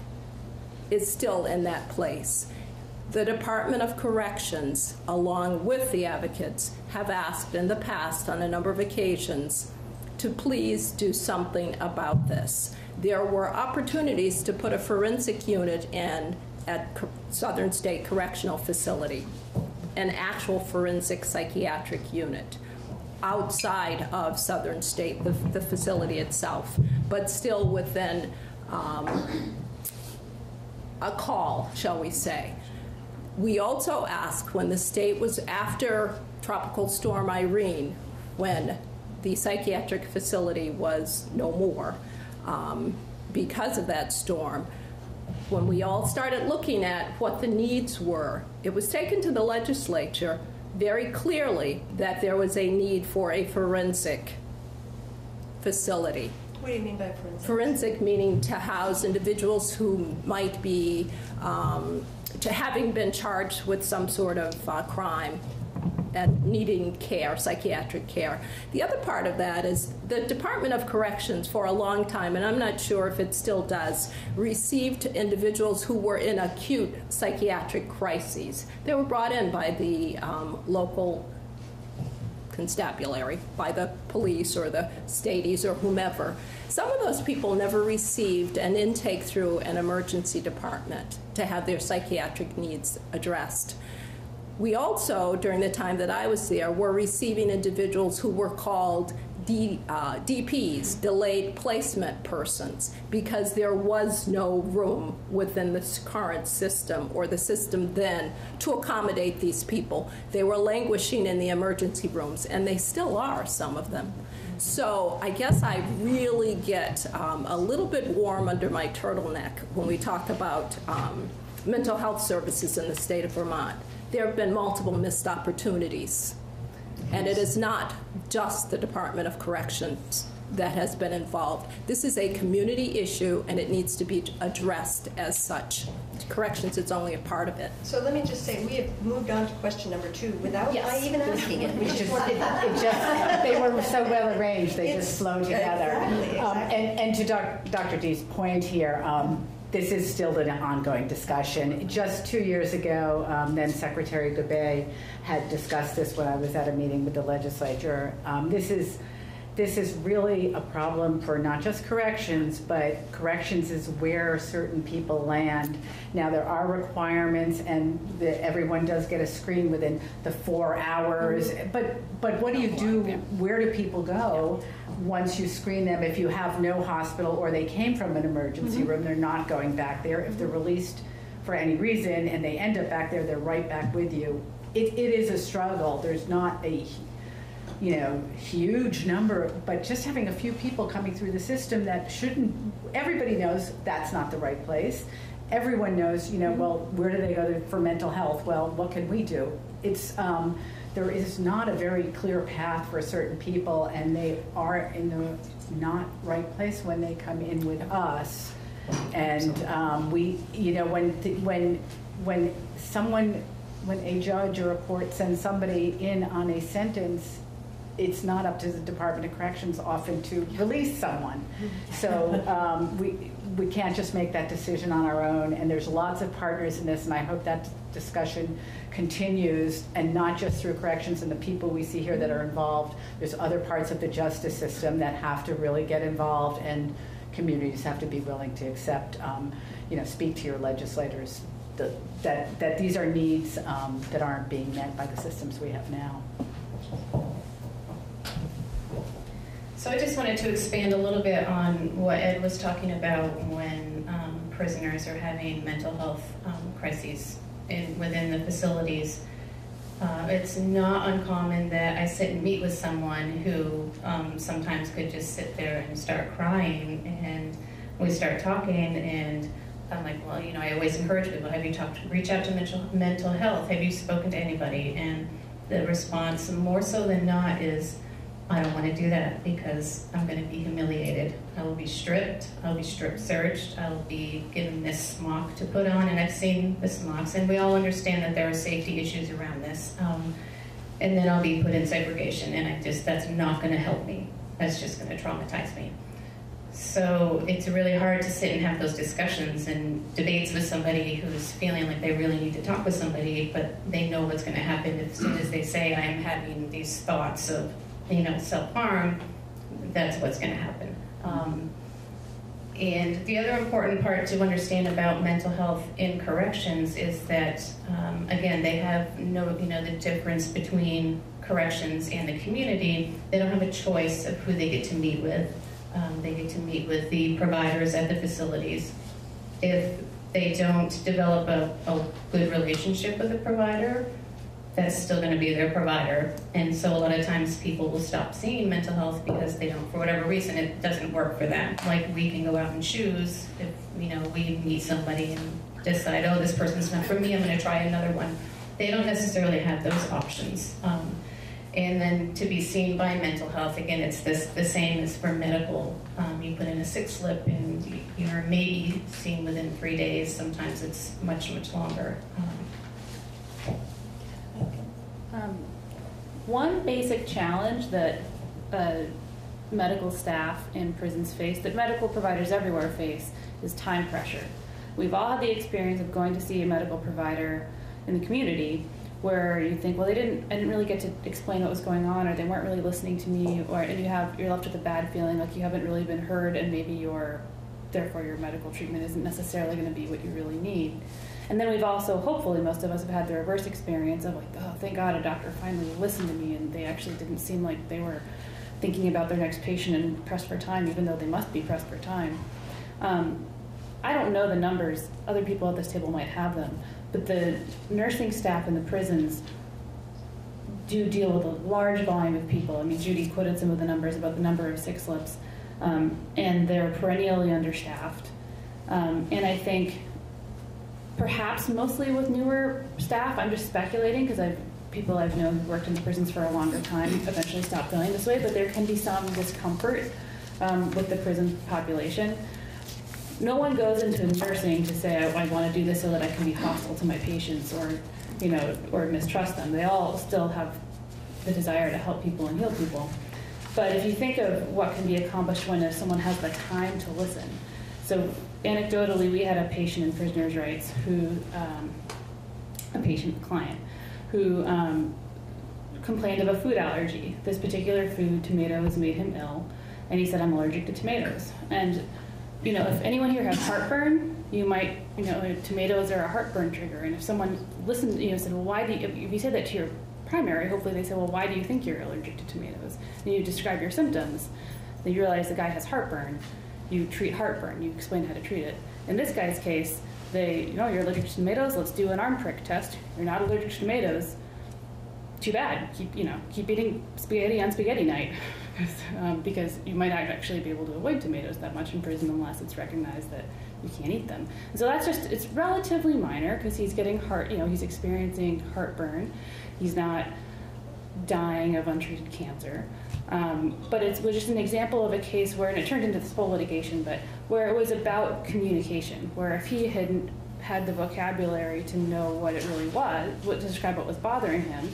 is still in that place. The Department of Corrections, along with the advocates, have asked in the past on a number of occasions to please do something about this. There were opportunities to put a forensic unit in at Southern State Correctional Facility, an actual forensic psychiatric unit outside of Southern State, the, the facility itself, but still within um, a call, shall we say. We also asked when the state was after Tropical Storm Irene, when the psychiatric facility was no more um, because of that storm. When we all started looking at what the needs were, it was taken to the legislature very clearly that there was a need for a forensic facility. What do you mean by forensic? Forensic meaning to house individuals who might be, um, to having been charged with some sort of uh, crime and needing care, psychiatric care. The other part of that is the Department of Corrections for a long time, and I'm not sure if it still does, received individuals who were in acute psychiatric crises. They were brought in by the um, local constabulary, by the police or the staties or whomever. Some of those people never received an intake through an emergency department to have their psychiatric needs addressed. We also, during the time that I was there, were receiving individuals who were called D, uh, DPs, delayed placement persons, because there was no room within the current system or the system then to accommodate these people. They were languishing in the emergency rooms, and they still are, some of them. So I guess I really get um, a little bit warm under my turtleneck when we talk about um, mental health services in the state of Vermont. There have been multiple missed opportunities. And it is not just the Department of Corrections that has been involved. This is a community issue, and it needs to be addressed as such. Corrections, it's only a part of it. So let me just say, we have moved on to question number two without Yes. I even asking it. We It just just, it it just, they were so well arranged, they It's- just flowed together. exactly, Um. And, and to Doc- Dr. D's point here, um, this is still an ongoing discussion. Just two years ago, um, then Secretary Dubay had discussed this when I was at a meeting with the legislature. Um, This is, this is really a problem for not just corrections, but corrections is where certain people land. Now, there are requirements, and the, everyone does get a screen within the four hours, but, but what do you do, where do people go once you screen them if you have no hospital or they came from an emergency room, they're not going back there? If they're released for any reason and they end up back there, they're right back with you. It, it is a struggle, there's not a you know, huge number, but just having a few people coming through the system that shouldn't, everybody knows that's not the right place. Everyone knows, you know, well, where do they go for mental health? Well, what can we do? It's, um, there is not a very clear path for certain people, and they are in the not right place when they come in with us. And um, we, you know, when, when, when someone, when a judge or a court sends somebody in on a sentence, it's not up to the Department of Corrections often to release someone. So um, we, we can't just make that decision on our own, and there's lots of partners in this, and I hope that discussion continues, and not just through corrections and the people we see here that are involved. There's other parts of the justice system that have to really get involved, and communities have to be willing to accept, um, you know, speak to your legislators, that, that, that these are needs um, that aren't being met by the systems we have now. So I just wanted to expand a little bit on what Ed was talking about when um, prisoners are having mental health um, crises in, within the facilities. Uh, it's not uncommon that I sit and meet with someone who um, sometimes could just sit there and start crying, and we start talking, and I'm like, well, you know, I always encourage people: Have you talked? Reach out to mental mental health. Have you spoken to anybody? And the response, more so than not, is I don't want to do that because I'm going to be humiliated. I will be stripped. I'll be strip searched. I'll be given this smock to put on, and I've seen the smocks, and we all understand that there are safety issues around this. Um, and then I'll be put in segregation, and I just that's not going to help me. That's just going to traumatize me. So it's really hard to sit and have those discussions and debates with somebody who's feeling like they really need to talk with somebody, but they know what's going to happen as soon as they say, "I am having these thoughts of." You know, self-harm, that's what's going to happen. Um, and the other important part to understand about mental health in corrections is that, um, again, they have no, you know, the difference between corrections and the community. They don't have a choice of who they get to meet with. Um, they get to meet with the providers at the facilities. If they don't develop a, a good relationship with the provider, that's still going to be their provider. And so a lot of times people will stop seeing mental health because they don't, for whatever reason, it doesn't work for them. Like we can go out and choose if, you know, we meet somebody and decide, oh, this person's not for me, I'm going to try another one. They don't necessarily have those options. Um, and then to be seen by mental health, again, it's this the same as for medical. Um, you put in a sick slip and you- you're maybe seen within three days. Sometimes it's much, much longer. Um, Um, One basic challenge that uh, medical staff in prisons face, that medical providers everywhere face, is time pressure. We've all had the experience of going to see a medical provider in the community where you think, well, they didn't, I didn't really get to explain what was going on, or they weren't really listening to me, or and you have you're left with a bad feeling, like you haven't really been heard, and maybe your, therefore your medical treatment isn't necessarily going to be what you really need. And then we've also, hopefully, most of us have had the reverse experience of like, oh, thank God a doctor finally listened to me, and they actually didn't seem like they were thinking about their next patient and pressed for time, even though they must be pressed for time. Um, I don't know the numbers. Other people at this table might have them, but the nursing staff in the prisons do deal with a large volume of people. I mean, Judy quoted some of the numbers about the number of sick slips, um, and they're perennially understaffed. Um, and I think perhaps mostly with newer staff. I'm just speculating because I've people I've known who worked in the prisons for a longer time eventually stop feeling this way, but there can be some discomfort um, with the prison population. No one goes into nursing to say, I, I want to do this so that I can be hostile to my patients or, you know, or mistrust them. They all still have the desire to help people and heal people. But if you think of what can be accomplished when someone has the time to listen. So anecdotally, we had a patient in prisoners' rights who, um, a patient client, who um, complained of a food allergy. This particular food, tomatoes, made him ill, and he said, "I'm allergic to tomatoes." And you know, if anyone here has heartburn, you might, you know, tomatoes are a heartburn trigger. And if someone listened, you know, said, "Well, why do you?" If you say that to your primary, hopefully they say, "Well, why do you think you're allergic to tomatoes?" And you describe your symptoms. Then you realize the guy has heartburn. You treat heartburn. You explain how to treat it. In this guy's case, they, you know, you're allergic to tomatoes. Let's do an arm prick test. You're not allergic to tomatoes too bad. Keep you know keep eating spaghetti on spaghetti night, um, because you might not actually be able to avoid tomatoes that much in prison unless it's recognized that you can't eat them. And so that's just it's relatively minor because he's getting heart you know he's experiencing heartburn. He's not dying of untreated cancer. Um, but it was just an example of a case where, and it turned into this whole litigation, but where it was about communication, where if he hadn't had the vocabulary to know what it really was, what to describe what was bothering him,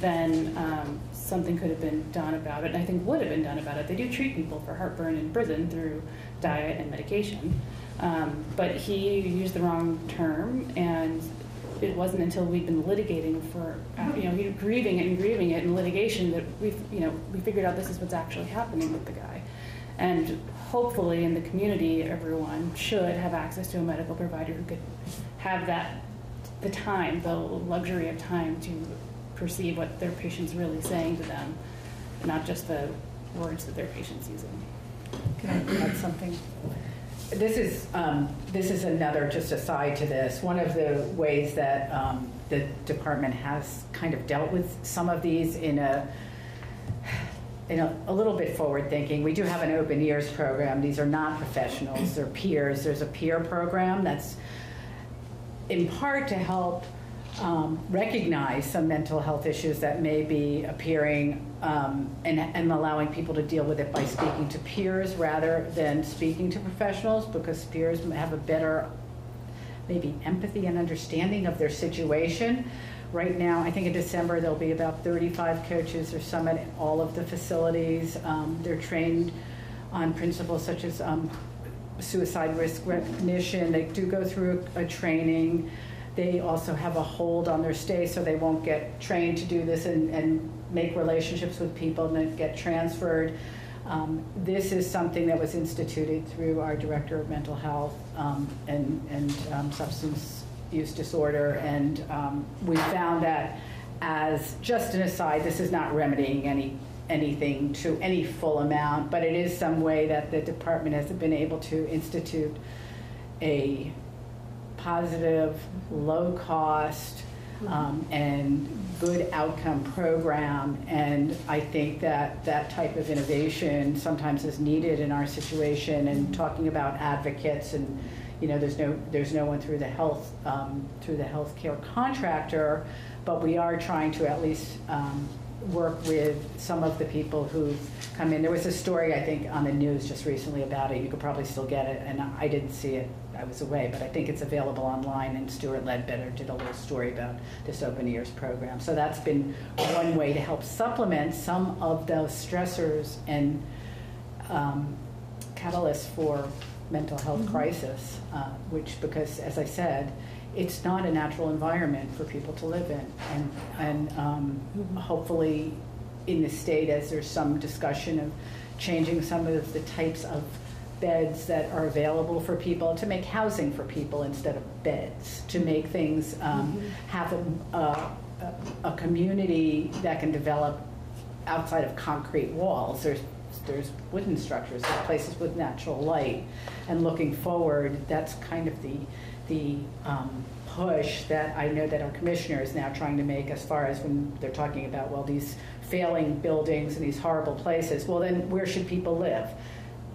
then um, something could have been done about it, and I think would have been done about it. They do treat people for heartburn in prison through diet and medication, um, but he used the wrong term, and it wasn't until we'd been litigating for, uh, you know, grieving it and grieving it in litigation that we, you know, we figured out this is what's actually happening with the guy, and hopefully in the community, everyone should have access to a medical provider who could have that, the time, the luxury of time to perceive what their patient's really saying to them, not just the words that their patient's using. Can I add something? This is, um, this is another, just aside to this, one of the ways that um, the department has kind of dealt with some of these in a, in a, a little bit forward thinking. We do have an open ears program. These are not professionals, they're peers. There's a peer program that's in part to help um, recognize some mental health issues that may be appearing um, and, and allowing people to deal with it by speaking to peers rather than speaking to professionals because peers have a better maybe empathy and understanding of their situation. Right now, I think in December there'll be about 35 coaches or some at all of the facilities. Um, they're trained on principles such as um, suicide risk recognition. They do go through a, a training. They also have a hold on their stay so they won't get trained to do this and, and make relationships with people and then get transferred. Um, this is something that was instituted through our Director of Mental Health um, and, and um, Substance Use Disorder. And um, we found that as just an aside, this is not remedying any anything to any full amount, but it is some way that the department has been able to institute a positive, low cost, um, and good outcome program. And I think that that type of innovation sometimes is needed in our situation. And talking about advocates, and you know, there's no there's no one through the health um, through the healthcare contractor, but we are trying to at least um, work with some of the people who come in. There was a story I think on the news just recently about it. You could probably still get it, and I didn't see it I was away, but I think it's available online, and Stewart Ledbetter did a little story about this Open Ears program. So that's been one way to help supplement some of those stressors and um, catalysts for mental health mm-hmm. crisis, uh, which, because as I said, it's not a natural environment for people to live in. And, and um, mm-hmm. hopefully, in the state, as there's some discussion of changing some of the types of beds that are available for people, to make housing for people instead of beds, to make things um, mm-hmm. have a, a, a, community that can develop outside of concrete walls. There's there's wooden structures, there's places with natural light, and looking forward, that's kind of the the um, push that I know that our commissioner is now trying to make as far as when they're talking about well these failing buildings and these horrible places. Well, then where should people live?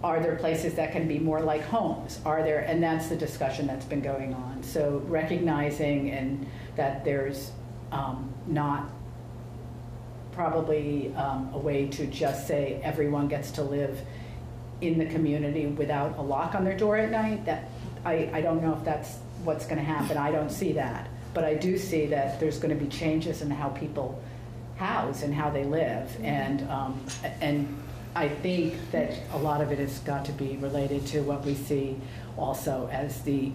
Are there places that can be more like homes? Are there, and that's the discussion that's been going on. So recognizing and that there's um, not probably um, a way to just say everyone gets to live in the community without a lock on their door at night, that, I, I don't know if that's what's gonna happen, I don't see that. But I do see that there's gonna be changes in how people house and how they live, and, um, and I think that a lot of it has got to be related to what we see also as the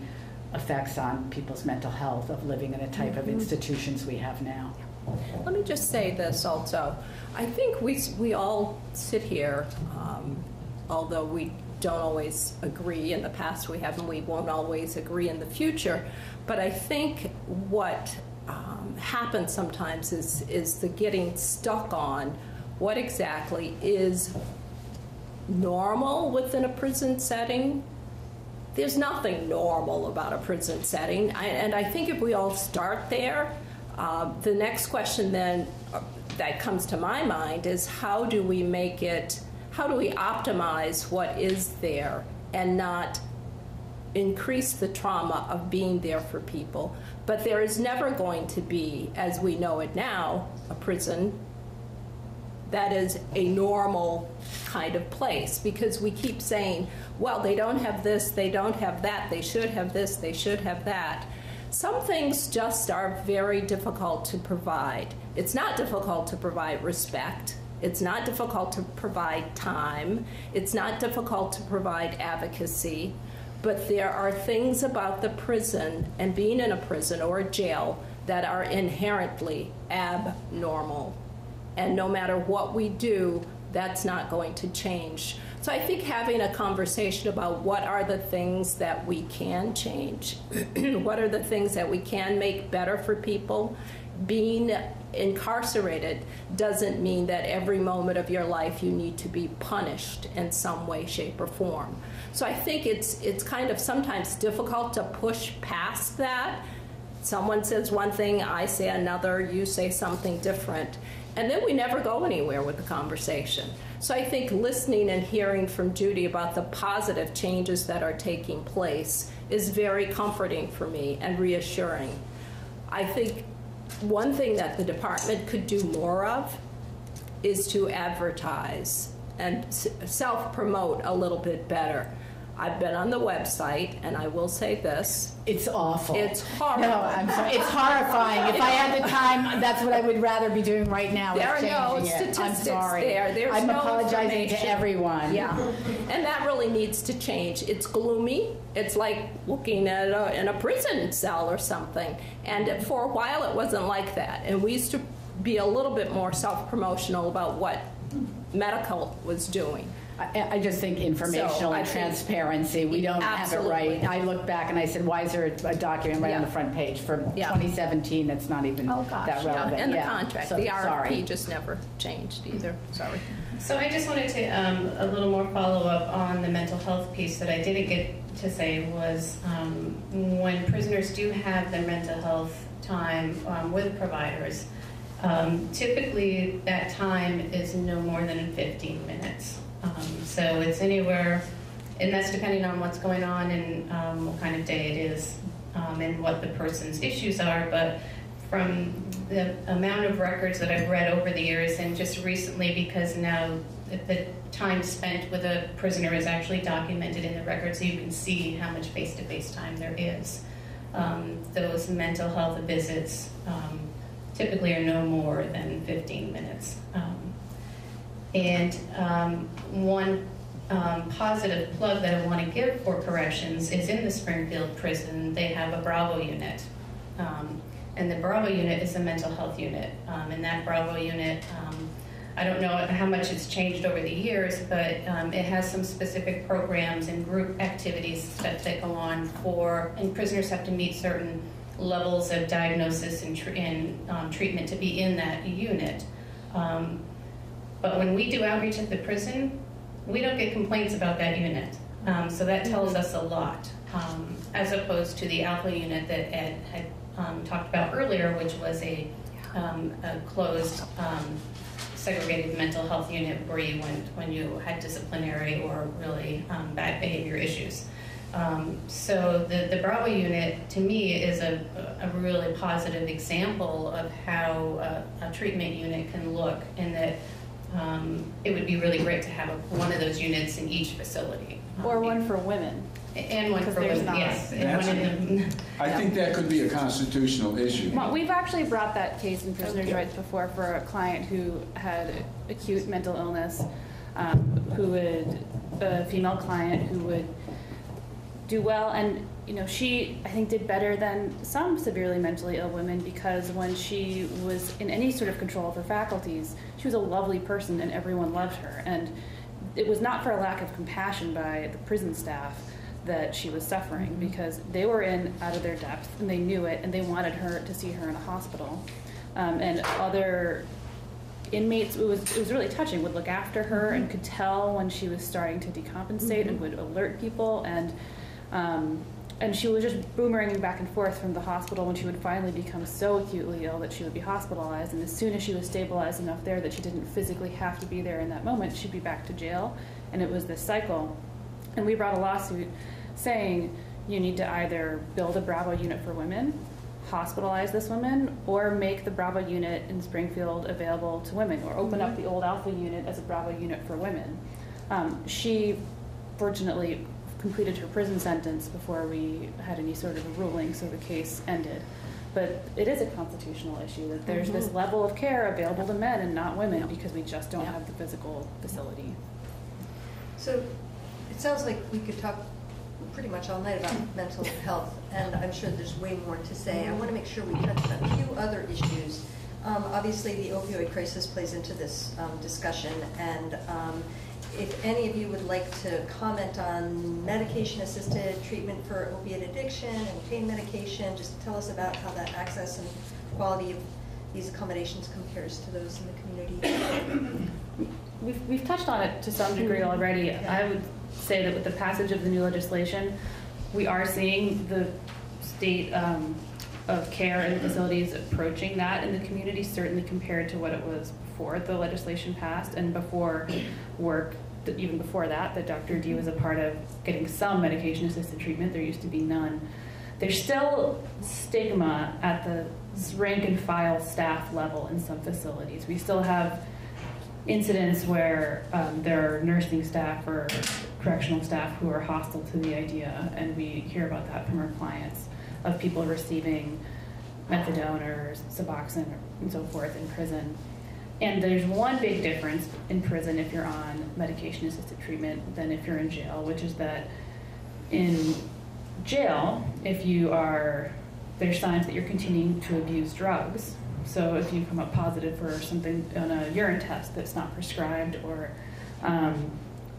effects on people's mental health of living in a type of institutions we have now. Let me just say this also. I think we, we all sit here, um, although we don't always agree, in the past we have, and we won't always agree in the future, but I think what um, happens sometimes is, is the getting stuck on what exactly is normal within a prison setting there's nothing normal about a prison setting. I, and I think if we all start there, uh, the next question then uh, that comes to my mind is how do we make it, how do we optimize what is there and not increase the trauma of being there for people? But there is never going to be, as we know it now, a prison that is a normal kind of place because we keep saying, well, they don't have this, they don't have that, they should have this, they should have that. Some things just are very difficult to provide. It's not difficult to provide respect. It's not difficult to provide time. It's not difficult to provide advocacy. But there are things about the prison and being in a prison or a jail that are inherently abnormal. And no matter what we do, that's not going to change. So I think having a conversation about what are the things that we can change, what are the things that we can make better for people. Being incarcerated doesn't mean that every moment of your life you need to be punished in some way, shape, or form. So I think it's it's kind of sometimes difficult to push past that. Someone says one thing, I say another, you say something different. And then we never go anywhere with the conversation. So I think listening and hearing from Judy about the positive changes that are taking place is very comforting for me and reassuring. I think one thing that the department could do more of is to advertise and self promote a little bit better. I've been on the website, and I will say this. It's awful. It's horrible. No, I'm sorry. It's horrifying. If I had the time, that's what I would rather be doing right now. There are no changing it. I'm sorry. there. There's I'm no apologizing to everyone. Yeah, and that really needs to change. It's gloomy. It's like looking at a, in a prison cell or something. And for a while, it wasn't like that. And we used to be a little bit more self-promotional about what medical was doing. I, I just think informational I and think- transparency, we don't have it right. Absolutely. I looked back and I said, why is there a a document right on Yeah. the front page from Yeah. 2017 that's not even Oh, gosh, that yeah. relevant? And the Yeah. contract, So, the sorry. RFP just never changed either. Sorry. So I just wanted to, um, a little more follow-up on the mental health piece that I didn't get to say was, um, when prisoners do have their mental health time, um, with providers, um, typically that time is no more than fifteen minutes. Um, so it's anywhere, and that's depending on what's going on and, um, what kind of day it is, um, and what the person's issues are, but from the amount of records that I've read over the years, and just recently because now the- time spent with a prisoner is actually documented in the record, so you can see how much face-to-face time there is. Um, those mental health visits um, typically are no more than 15 minutes. Um, and um, one um, positive plug that I want to give for corrections is in the Springfield prison, they have a Bravo unit. Um, and the Bravo unit is a mental health unit. Um, and that Bravo unit, um, I don't know how much it's changed over the years, but um, it has some specific programs and group activities that, that go on for, and prisoners have to meet certain levels of diagnosis and, tr- and um, treatment to be in that unit. Um, but when we do outreach at the prison, we don't get complaints about that unit. Um, so that tells us a lot, um, as opposed to the Alpha unit that Ed had um, talked about earlier, which was a, um, a closed, um, segregated mental health unit where you went when you had disciplinary or really um, bad behavior issues. So the, the Bravo unit, to me, is a, a really positive example of how a, a treatment unit can look, and that um, it would be really great to have a- one of those units in each facility. Or Um, one for women. And one for there's women, not. yes. and one of them- I think that could be a constitutional issue. Well, we've actually brought that case in prisoners' Okay. rights before for a client who had acute mental illness, um, who would, a female client who would do well, and, you know, she, I think, did better than some severely mentally ill women because when she was in any sort of control of her faculties, she was a lovely person and everyone loved her. And it was not for a lack of compassion by the prison staff that she was suffering mm-hmm. because they were in out of their depth and they knew it and they wanted her to see her in a hospital. Um, and other inmates, it was, it was really touching, would look after her and mm-hmm. could tell when she was starting to decompensate and mm-hmm. would alert people. And, um, and she was just boomeranging back and forth from the hospital when she would finally become so acutely ill that she would be hospitalized. And as soon as she was stabilized enough there that she didn't physically have to be there in that moment, she'd be back to jail. And it was this cycle. And we brought a lawsuit saying you need to either build a Bravo unit for women, hospitalize this woman, or make the Bravo unit in Springfield available to women, or open up the old Alpha unit as a Bravo unit for women. Um, she fortunately completed her prison sentence before we had any sort of a ruling, so the case ended. But it is a constitutional issue that there's this level of care available to men and not women because we just don't have the physical facility. So it sounds like we could talk pretty much all night about mental health, and I'm sure there's way more to say. I want to make sure we touch on a few other issues. Um, Obviously, the opioid crisis plays into this um, discussion, and um, if any of you would like to comment on medication-assisted treatment for opiate addiction and pain medication, just tell us about how that access and quality of these accommodations compares to those in the community. We've, we've touched on it to some degree already. I would say that with the passage of the new legislation, we are seeing the state um, of care and facilities approaching that in the community, certainly compared to what it was before the legislation passed and before work, even before that, that Dr. D was a part of getting some medication-assisted treatment. There used to be none. There's still stigma at the rank and file staff level in some facilities. We still have incidents where um, there are nursing staff or correctional staff who are hostile to the idea, and we hear about that from our clients of people receiving methadone or Suboxone and so forth in prison. And there's one big difference in prison if you're on medication assisted treatment than if you're in jail, which is that in jail, if you are, there's signs that you're continuing to abuse drugs. So if you come up positive for something on a urine test that's not prescribed or um,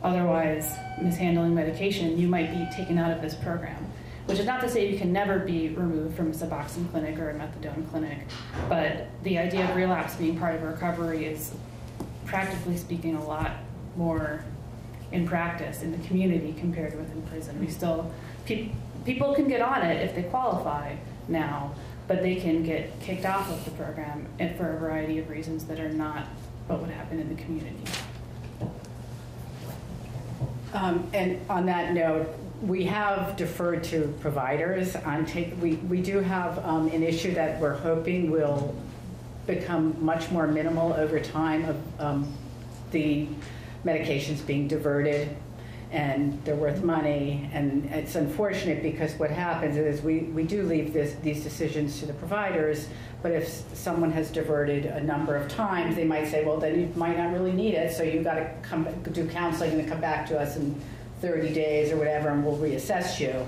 otherwise mishandling medication, you might be taken out of this program. Which is not to say you can never be removed from a Suboxone clinic or a methadone clinic, but the idea of relapse being part of recovery is practically speaking a lot more in practice in the community compared with in prison. We still, pe- people can get on it if they qualify now, but they can get kicked off of the program and for a variety of reasons that are not what would happen in the community. Um, And on that note, we have deferred to providers on take, we, we do have um, an issue that we're hoping will become much more minimal over time of um, the medications being diverted and they're worth money. And it's unfortunate because what happens is we, we do leave this, these decisions to the providers, but if someone has diverted a number of times, they might say, well, then you might not really need it, so you've got to come, do counseling and come back to us in 30 days or whatever, and we'll reassess you.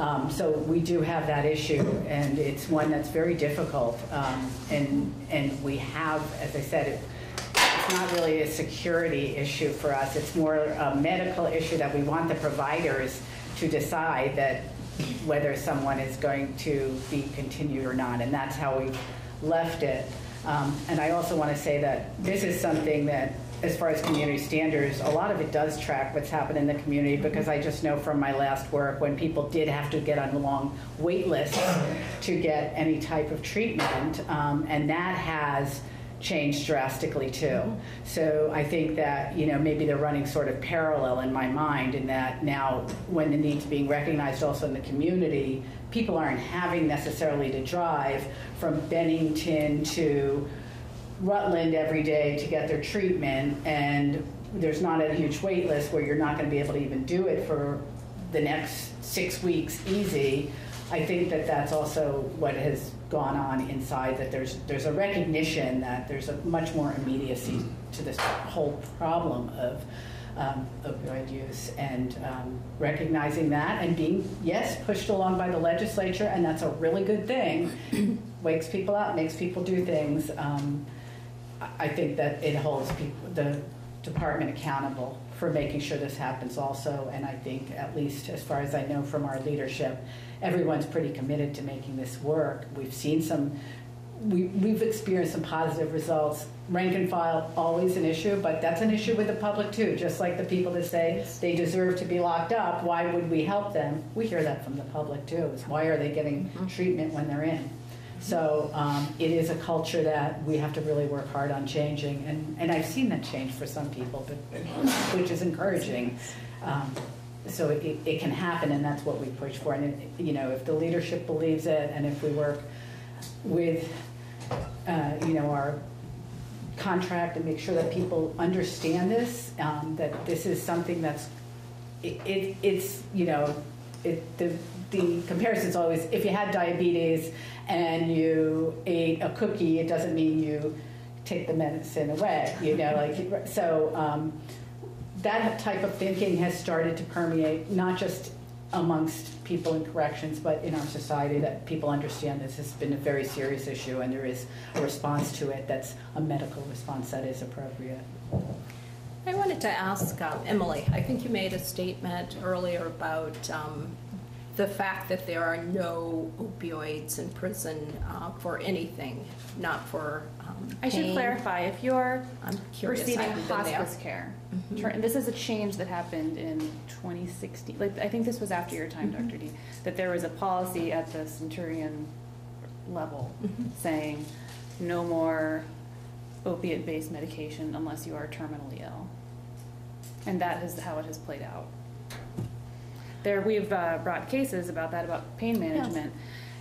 Um, so we do have that issue, and it's one that's very difficult. Um, and and we have, as I said, it, it's not really a security issue for us. It's more a medical issue that we want the providers to decide that whether someone is going to be continued or not, and that's how we've left it. Um, and I also want to say that this is something that, as far as community standards, a lot of it does track what's happened in the community mm-hmm. because I just know from my last work when people did have to get on long wait lists mm-hmm. to get any type of treatment, um, and that has changed drastically too. Mm-hmm. So I think that, you know, maybe they're running sort of parallel in my mind in that now when the need's being recognized also in the community, people aren't having necessarily to drive from Bennington to Rutland every day to get their treatment, and there's not a huge wait list where you're not going to be able to even do it for the next six weeks easy, I think that that's also what has gone on inside, that there's, there's a recognition that there's a much more immediacy to this whole problem of um, opioid use and um, recognizing that and being, yes, pushed along by the legislature, and that's a really good thing. Wakes people up, makes people do things. Um, I think that it holds people, the department accountable for making sure this happens also. And I think, at least as far as I know from our leadership, everyone's pretty committed to making this work. We've seen some, we, we've experienced some positive results. Rank and file, always an issue, but that's an issue with the public too. Just like the people that say they deserve to be locked up, why would we help them? We hear that from the public too, is why are they getting mm-hmm. treatment when they're in? So um, it is a culture that we have to really work hard on changing, and, and I've seen that change for some people, but, which is encouraging. Um, so it, it can happen, and that's what we push for. And it, you know, if the leadership believes it, and if we work with, uh, you know, our contract and make sure that people understand this, um, that this is something that's, it, it, it's, you know, it, the, the comparison is always, if you had diabetes and you ate a cookie, it doesn't mean you take the medicine away, you know, like, so, um, that type of thinking has started to permeate, not just amongst people in corrections, but in our society, that people understand this has been a very serious issue and there is a response to it that's a medical response that is appropriate. I wanted to ask um, Emily, I think you made a statement earlier about um, the fact that there are no opioids in prison uh, for anything, not for um, I should pain. clarify, if you're I'm curious, I receiving haven't been there. hospice care, Mhm. and this is a change that happened in 2016, like, I think this was after your time. Dr. D, that there was a policy at the Centurion level Mhm. saying no more opiate-based medication unless you are terminally ill. And that is how it has played out. There, we've uh, brought cases about that, about pain management,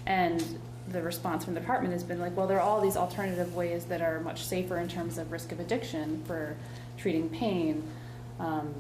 and the response from the department has been like, well, there are all these alternative ways that are much safer in terms of risk of addiction for treating pain. Um,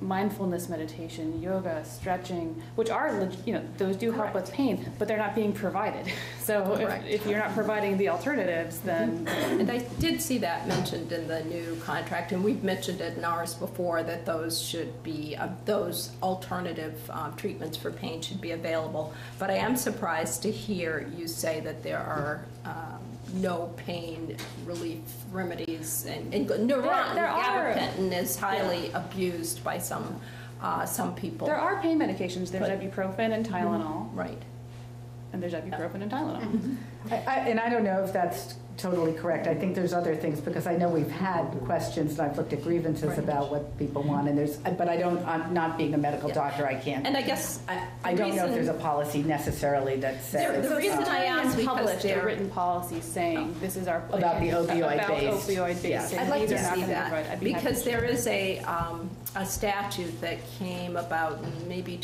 mindfulness meditation, yoga, stretching, which are, you know, those do help with pain, but they're not being provided. So if, if you're not providing the alternatives, then And I did see that mentioned in the new contract, and we've mentioned it in ours before, that those should be, uh, those alternative um, treatments for pain should be available. But I am surprised to hear you say that there are um, no pain relief remedies, and and Neurontin, there are- gabapentin is highly abused by some, uh, some people. there are pain medications. There's But- ibuprofen and Tylenol, Right. And there's ibuprofen and Tylenol. I, I, and I don't know if that's totally correct. I think there's other things because I know we've had questions and I've looked at grievances Right. about what people want and there's, but I don't, I'm not being a medical Yeah. doctor, I can't. And I guess. I, I don't know if there's a policy necessarily that says. The reason I asked Centurion because published a they're- written policy saying this is our plan. About the About opioid-based- opioid-based. yeah. saying I'd like to see gonna be provided. that, I'd be happy because there is a, um, a statute that came about in maybe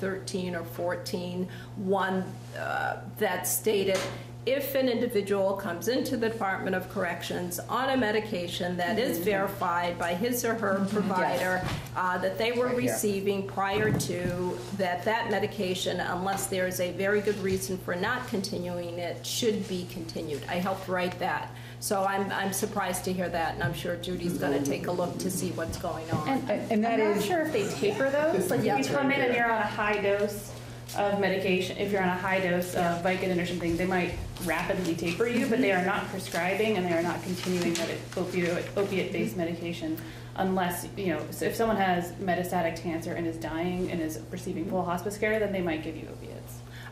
2013 or 14, one uh, that stated if an individual comes into the Department of Corrections on a medication that is verified by his or her provider, uh, that they were receiving prior to, that that medication, unless there is a very good reason for not continuing it, should be continued. I helped write that. So I'm, I'm surprised to hear that, and I'm sure Judy's going to take a look to see what's going on. And, And that I'm not is- sure if they taper those. Like Yeah. if you come in and you're on a high dose of medication, if you're on a high dose of Vicodin or something, they might rapidly taper you, but they are not prescribing and they are not continuing medi- opioid, opiate-based mm-hmm. medication unless, you know, so if someone has metastatic cancer and is dying and is receiving full hospice care, then they might give you opiates.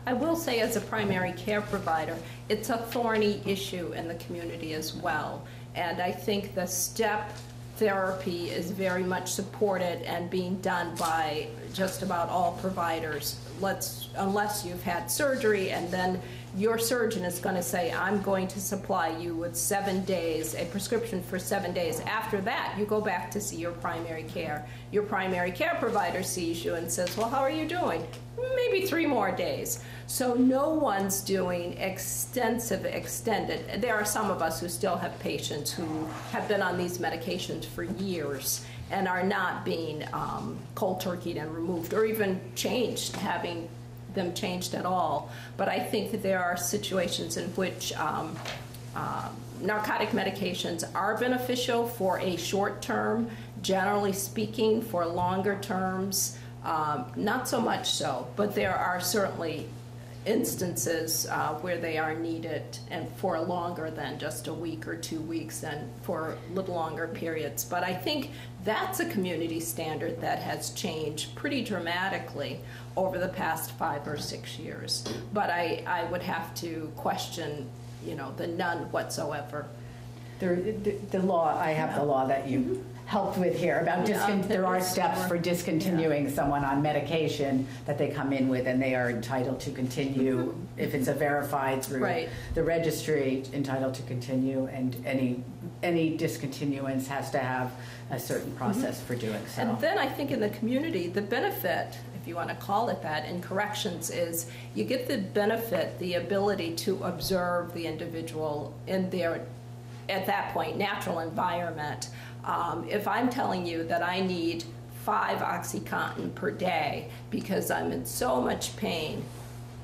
I will say, as a primary care provider, it's a thorny issue in the community as well. And I think the STEP therapy is very much supported and being done by just about all providers. Let's, unless you've had surgery and then your surgeon is going to say, I'm going to supply you with seven days, a prescription for seven days. After that, you go back to see your primary care. Your primary care provider sees you and says, Well, how are you doing? Maybe three more days. So no one's doing extensive, extended. There are some of us who still have patients who have been on these medications for years and are not being um, cold turkeyed and removed or even changed, having them changed at all. But I think that there are situations in which um, uh, narcotic medications are beneficial for a short term, generally speaking, for longer terms, um, not so much so. But there are certainly instances uh, where they are needed and for longer than just a week or two weeks and for a little longer periods. But I think that's a community standard that has changed pretty dramatically over the past five or six years. But I, I would have to question, you know, the none whatsoever. There, the, the law, I have the law that you mm-hmm. helped with here about Yeah, discon, there are steps for discontinuing someone on medication that they come in with and they are entitled to continue, mm-hmm. if it's a verified through Right. the registry, entitled to continue, and any, any discontinuance has to have a certain process for doing so. And then I think in the community, the benefit, if you want to call it that, in corrections is you get the benefit, the ability to observe the individual in their, at that point, natural environment. Um, if I'm telling you that I need five OxyContin per day because I'm in so much pain,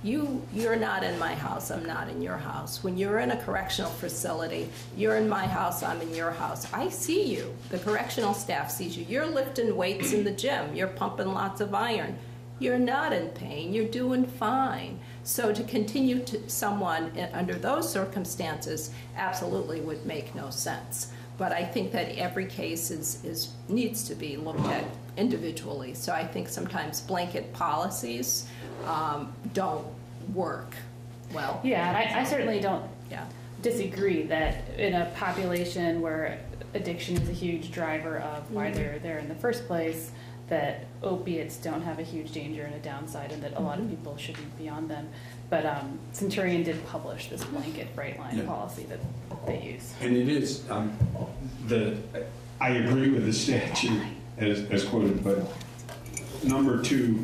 you you're not in my house i'm not in your house. When you're in a correctional facility you're in my house i'm in your house. I see you. The correctional staff sees you. You're lifting weights in the gym. You're pumping lots of iron. You're not in pain. You're doing fine. So to continue to someone under those circumstances absolutely would make no sense. But i think that every case is, is needs to be looked at individually. So i think sometimes blanket policies um, don't work well. Yeah, and I, I certainly don't Yeah. disagree that in a population where addiction is a huge driver of why Mhm. they're there in the first place, that opiates don't have a huge danger and a downside, and that a lot of Mhm. people shouldn't be on them. But um, Centurion did publish this blanket bright line Yeah. policy that they use. And it is, um, the, I agree with the statute as, as quoted, but number two,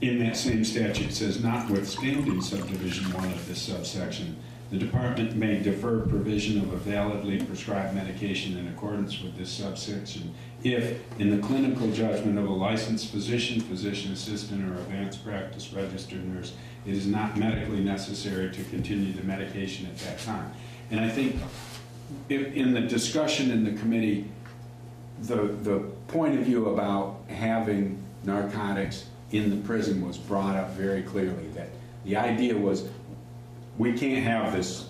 in that same statute says notwithstanding subdivision one of this subsection, the department may defer provision of a validly prescribed medication in accordance with this subsection if, in the clinical judgment of a licensed physician, physician assistant, or advanced practice registered nurse, it is not medically necessary to continue the medication at that time. And I think in, the discussion in the committee, the, the point of view about having narcotics in the prison was brought up very clearly, that the idea was, we can't have this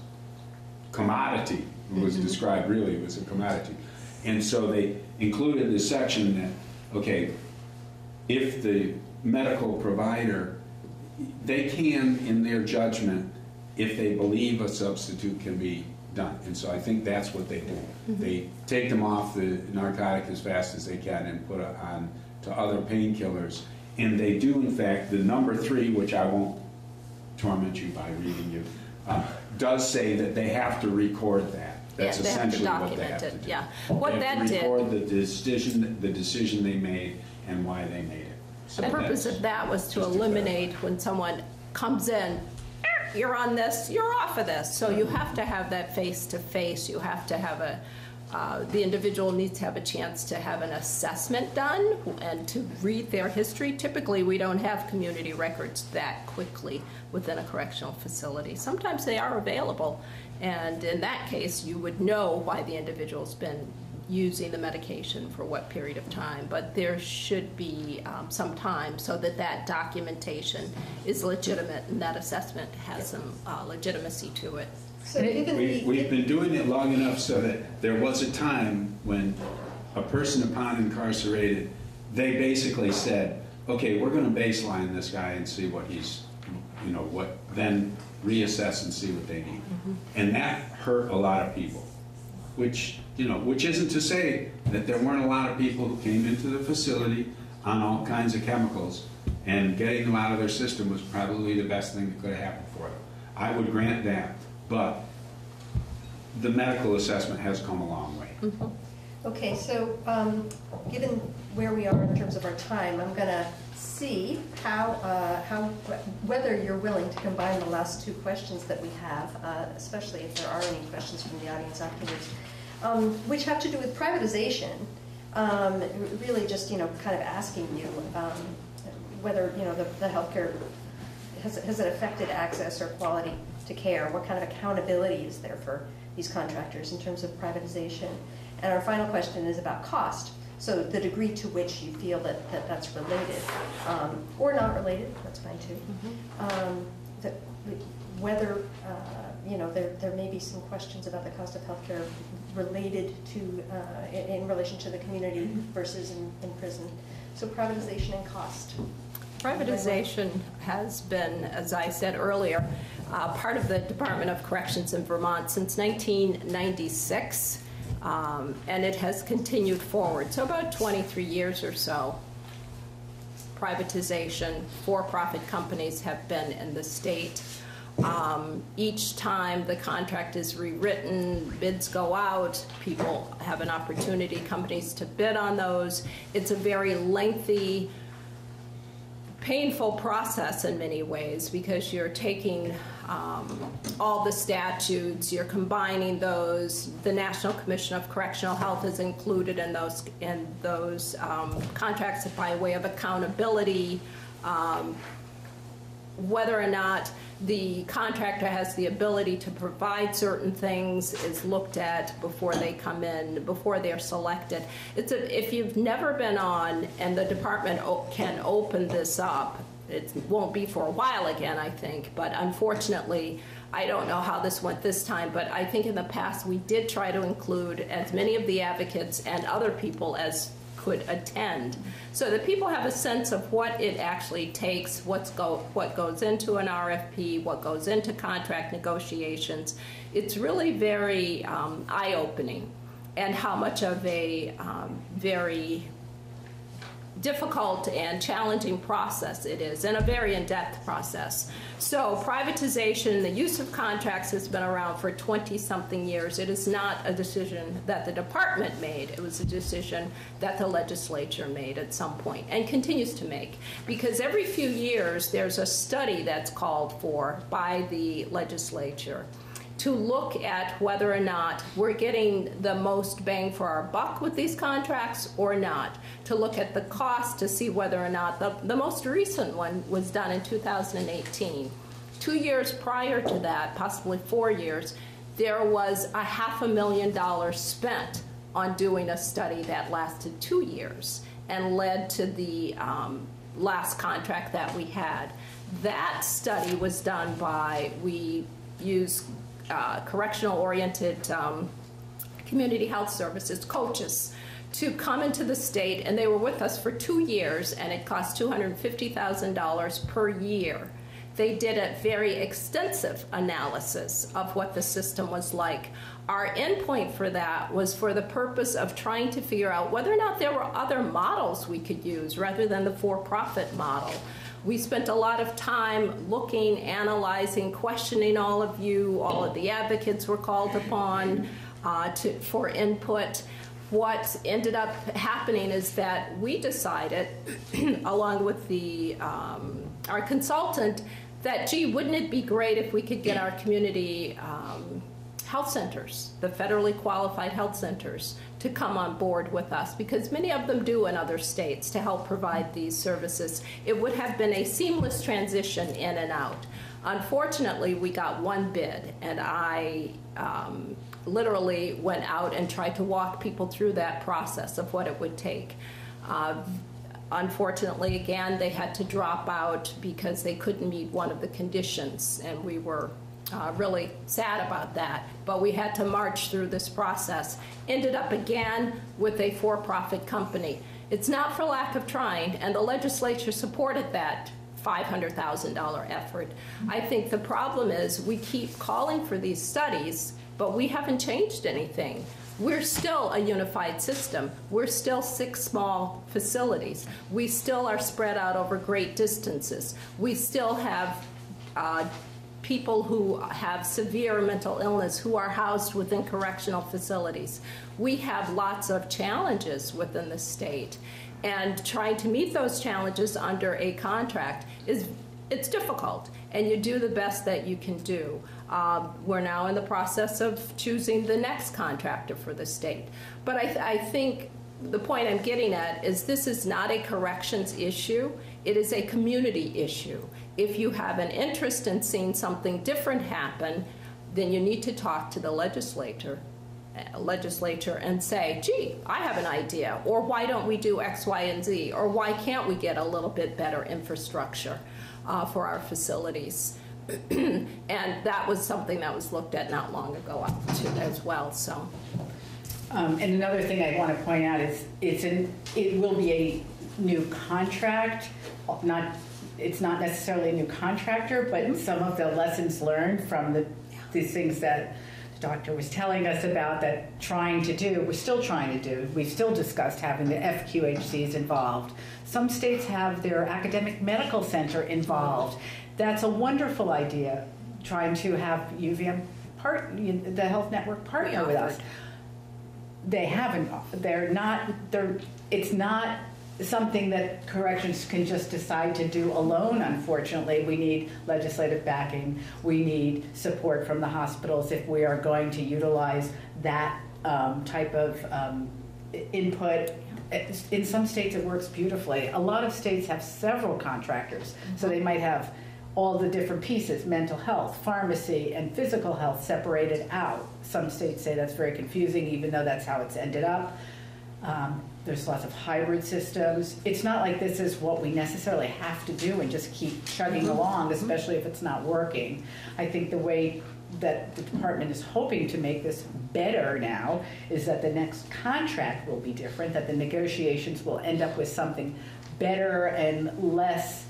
commodity, it was mm-hmm. described really, it was a commodity. And so they included this section that, okay, if the medical provider, they can, in their judgment, if they believe a substitute can be done. And so I think that's what they do. Mm-hmm. They take them off the narcotic as fast as they can and put it on to other painkillers. And they do, in fact, the number three, which I won't torment you by reading you, uh, does say that they have to record that. That's Yeah, to essentially what they have to it, yeah. What They have that to did- record the decision, the decision they made and why they made it. So The purpose of that was to just to eliminate when someone comes in, "Er, you're on this, you're off of this. So you have to have that face-to-face, you have to have a, uh, the individual needs to have a chance to have an assessment done and to read their history. Typically, we don't have community records that quickly within a correctional facility. Sometimes they are available, and in that case, you would know why the individual's been using the medication for what period of time, but there should be um, some time so that that documentation is legitimate and that assessment has some uh, legitimacy to it. So We, the, we've been doing it long enough so that there was a time when a person upon incarcerated, they basically said, okay, we're gonna baseline this guy and see what he's, you know, what, then reassess and see what they need. Mm-hmm. And that hurt a lot of people, which, you know, which isn't to say that there weren't a lot of people who came into the facility on all kinds of chemicals, and getting them out of their system was probably the best thing that could have happened for them. I would grant that, but the medical assessment has come a long way. Okay, so, um, given where we are in terms of our time, I'm gonna see how, uh, how, whether you're willing to combine the last two questions that we have, uh, especially if there are any questions from the audience afterwards, um, which have to do with privatization. Um, really just, you know, kind of asking you, um, whether, you know, the, the healthcare, has, has it affected access or quality to care? What kind of accountability is there for these contractors in terms of privatization? And our final question is about cost. So the degree to which you feel that, that that's related, um, or not related, that's fine too. Um, that whether, uh, you know, there, there may be some questions about the cost of healthcare related to, uh, in, in relation to the community versus in, in prison. So privatization and cost. Privatization has been, as I said earlier, uh, part of the Department of Corrections in Vermont since 1996, um, and it has continued forward. So about 23 years or so, privatization, for-profit companies have been in the state. Um, Each time the contract is rewritten, bids go out, people have an opportunity, companies to bid on those. It's a very lengthy, painful process in many ways because you're taking um, all the statutes, you're combining those. The National Commission of Correctional Health is included in those in those um, contracts by way of accountability. Um, whether or not the contractor has the ability to provide certain things is looked at before they come in, before they're selected. It's a, if you've never been on and the department can open this up, it won't be for a while again, I think, but unfortunately, I don't know how this went this time, but I think in the past we did try to include as many of the advocates and other people as could attend, so that people have a sense of what it actually takes, what's go, what goes into an RFP, what goes into contract negotiations. It's really very um, eye-opening, and how much of a um, very difficult and challenging process it is, and a very in-depth process. So privatization, the use of contracts has been around for 20-something years. It is not a decision that the department made. It was a decision that the legislature made at some point and continues to make. Because every few years, there's a study that's called for by the legislature to look at whether or not we're getting the most bang for our buck with these contracts or not, to look at the cost to see whether or not the, the most recent one was done in 2018. Two years prior to that, possibly four years, there was a half a million dollars spent on doing a study that lasted two years and led to the um, last contract that we had. That study was done by, we use uh, correctional oriented um, community health services coaches to come into the state, and they were with us for two years, and it cost $250,000 per year. They did a very extensive analysis of what the system was like. Our endpoint for that was for the purpose of trying to figure out whether or not there were other models we could use rather than the for profit model. We spent a lot of time looking, analyzing, questioning all of you. All of the advocates were called upon uh, to, for input. What ended up happening is that we decided, along with the um, our consultant, that gee, wouldn't it be great if we could get our community um, health centers, the federally qualified health centers, to come on board with us because many of them do in other states to help provide these services. It would have been a seamless transition in and out. Unfortunately, we got one bid, and I um, literally went out and tried to walk people through that process of what it would take. Uh, unfortunately, again, they had to drop out because they couldn't meet one of the conditions, and we were uh, really sad about that. But we had to march through this process. Ended up again with a for profit company. It's not for lack of trying, and the legislature supported that $500,000 effort. I think the problem is we keep calling for these studies, but we haven't changed anything. We're still a unified system. We're still six small facilities. We still are spread out over great distances. We still have uh, people who have severe mental illness who are housed within correctional facilities. We have lots of challenges within the state, and trying to meet those challenges under a contract is it's difficult, and you do the best that you can do. Um, we're now in the process of choosing the next contractor for the state, but I, th- I think the point I'm getting at is this is not a corrections issue. It is a community issue. If you have an interest in seeing something different happen, then you need to talk to the legislator uh, legislature and say, gee, I have an idea, or why don't we do X, Y, and Z, or why can't we get a little bit better infrastructure uh, for our facilities? and that was something that was looked at not long ago as well. So, Um, and another thing I want to point out is it's an, it will be a new contract, not, it's not necessarily a new contractor, but mm-hmm. some of the lessons learned from the, these things that the doctor was telling us about that trying to do, we're still trying to do. We've still discussed having the FQHCs involved. Some states have their academic medical center involved. That's a wonderful idea, trying to have UVM part, the health network partner with us they haven't they're not they're it's not something that corrections can just decide to do alone unfortunately we need legislative backing we need support from the hospitals if we are going to utilize that um, type of um, input in some states it works beautifully a lot of states have several contractors so they might have all the different pieces mental health, pharmacy, and physical health separated out. Some states say that's very confusing, even though that's how it's ended up. Um, there's lots of hybrid systems. It's not like this is what we necessarily have to do and just keep chugging mm-hmm. along, mm-hmm. especially if it's not working. I think the way that the department is hoping to make this better now is that the next contract will be different, that the negotiations will end up with something better and less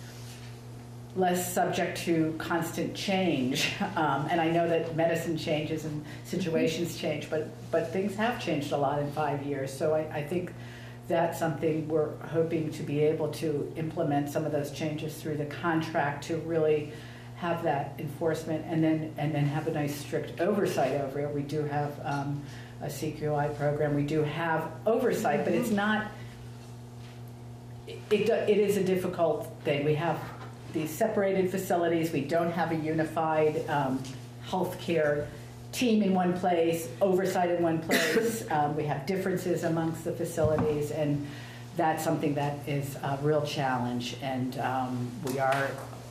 less subject to constant change. Um, and I know that medicine changes and situations mm-hmm. change, but, but things have changed a lot in five years. So I, I think that's something we're hoping to be able to implement some of those changes through the contract to really have that enforcement and then, and then have a nice strict oversight over it. We do have um, a CQI program, we do have oversight, but it's not, it, it it is a difficult thing. We have these separated facilities, we don't have a unified um, healthcare team in one place, oversight in one place. Um, We have differences amongst the facilities, and that's something that is a real challenge. And um, we are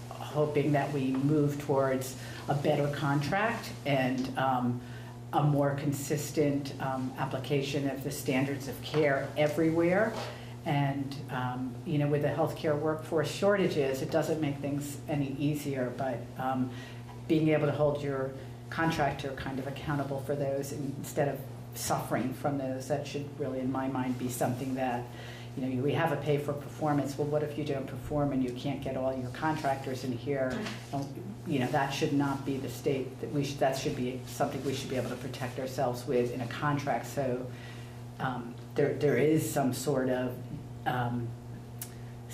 hoping that we move towards a better contract and um, a more consistent um, application of the standards of care everywhere. And, um, you know, with the healthcare workforce shortages, it doesn't make things any easier, but um, being able to hold your contractor kind of accountable for those instead of suffering from those, that should really, in my mind, be something that, you know, we have a pay for performance. Well, what if you don't perform and you can't get all your contractors in here? Um, You know, that should not be the state, that we should, that should be something we should be able to protect ourselves with in a contract. So um, there, there is some sort of, um,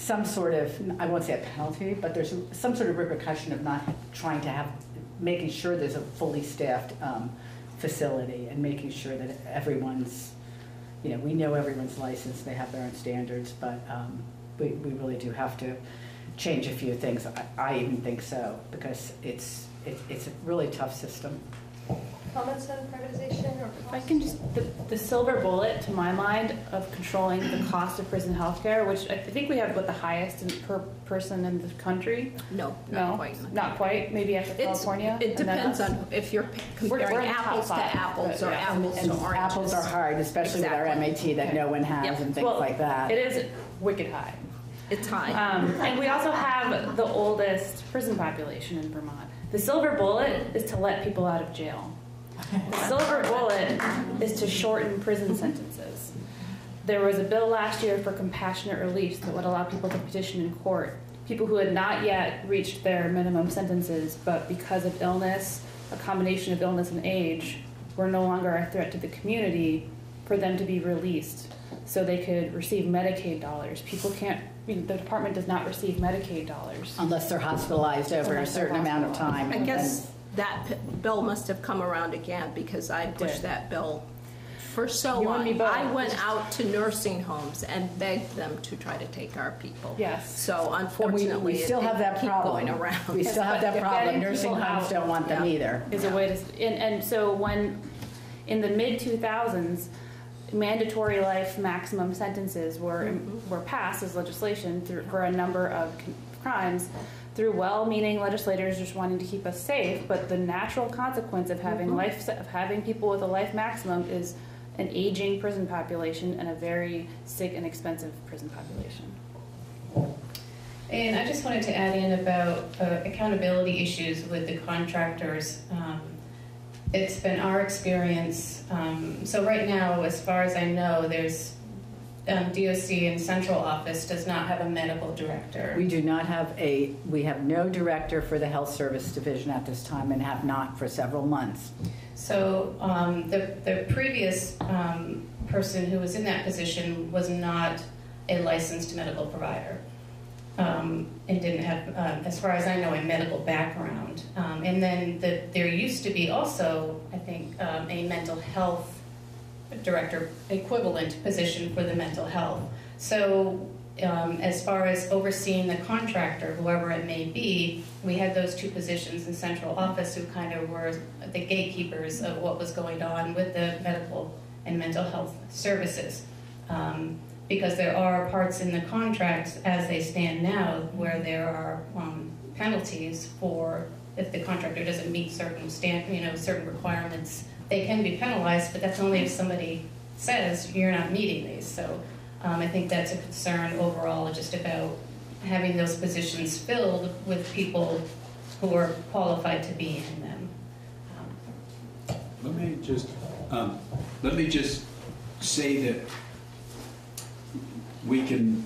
some sort of, I won't say a penalty, but there's some sort of repercussion of not trying to have, making sure there's a fully staffed um, facility and making sure that everyone's, you know, we know everyone's licensed, they have their own standards, but um, we, we really do have to change a few things. I, I even think so, because it's, it's, it's a really tough system. Comments on privatization or If I can just, the, the silver bullet to my mind of controlling the cost of prison healthcare, which I think we have what the highest in, per person in the country. no, not No, quite. not quite. Maybe after It's, California. it and then depends us. on if you're We're- we're comparing in the top apples to five, apples but, or yeah. apples And to oranges. apples are hard, especially with our MAT that no one has Yep. and things Well, like that. It is wicked high. It's high. Um, and we also have the oldest prison population in Vermont. The silver bullet is to let people out of jail. The silver bullet is to shorten prison sentences. There was a bill last year for compassionate release that would allow people to petition in court. People who had not yet reached their minimum sentences, but because of illness, a combination of illness and age, were no longer a threat to the community, for them to be released so they could receive Medicaid dollars. People can't, I mean, the department does not receive Medicaid dollars. Unless they're hospitalized over a Unless they're certain amount of time. I guess that p- bill must have come around again because I pushed did. that bill for so You and long. me both. I went out to nursing homes and begged them to try to take our people. Yes. So And we, unfortunately, we it still have didn't that keep problem. going around. We still have that But problem. getting Nursing homes out- don't want them Yeah. either. is a way to, and, and so when, in the mid 2000s, mandatory life maximum sentences were, mm-hmm. were passed as legislation through, for a number of c- crimes through well-meaning legislators just wanting to keep us safe, but the natural consequence of having life, of having people with a life maximum is an aging prison population and a very sick and expensive prison population. And I just wanted to add in about uh, accountability issues with the contractors. Um, It's been our experience, um, so right now, as far as I know, there's, um, DOC and central office does not have a medical director. We do not have a, we have no director for the health service division at this time and have not for several months. So um, the, the previous um, person who was in that position was not a licensed medical provider um, and didn't have, uh, as far as I know, a medical background. Um, and then the, there used to be also, I think, um, a mental health director equivalent position for the mental health. So um, as far as overseeing the contractor, whoever it may be, we had those two positions in central office who kind of were the gatekeepers of what was going on with the medical and mental health services. Um, because there are parts in the contracts as they stand now where there are um, penalties for if the contractor doesn't meet certain stand, you know, certain requirements. They can be penalized, but that's only if somebody says you're not meeting these. So um, I think that's a concern overall, just about having those positions filled with people who are qualified to be in them. Um, Let me just, um, let me just say that we can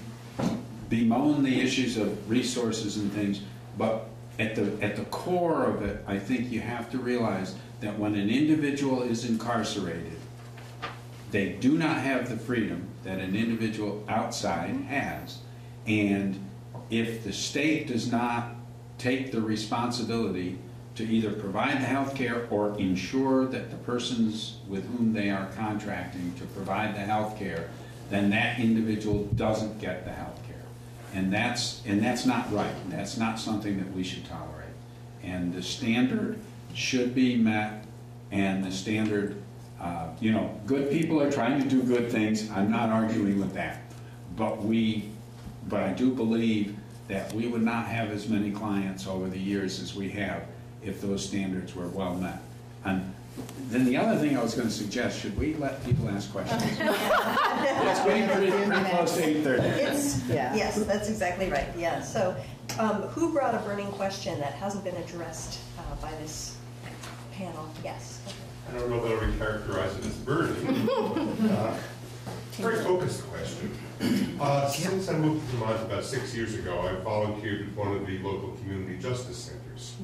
bemoan the issues of resources and things, but at the, at the core of it, I think you have to realize that when an individual is incarcerated, they do not have the freedom that an individual outside has. And if the state does not take the responsibility to either provide the health care or ensure that the persons with whom they are contracting to provide the health care, then that individual doesn't get the health care. And that's, and that's not right. That's not something that we should tolerate. And the standard should be met, and the standard, uh, you know, good people are trying to do good things. I'm not arguing with that. But we, but I do believe that we would not have as many clients over the years as we have if those standards were well met. And then the other thing I was going to suggest, should we let people ask questions? It's getting pretty, pretty close to 8:30. It's, Yeah. yes, that's exactly right, yeah. So um, who brought a burning question that hasn't been addressed uh, by this panel? Yes. I don't know that I would characterize it as burning. Uh, Very focused question. Uh, Since I moved to Vermont about six years ago, I volunteered at one of the local community justice centers,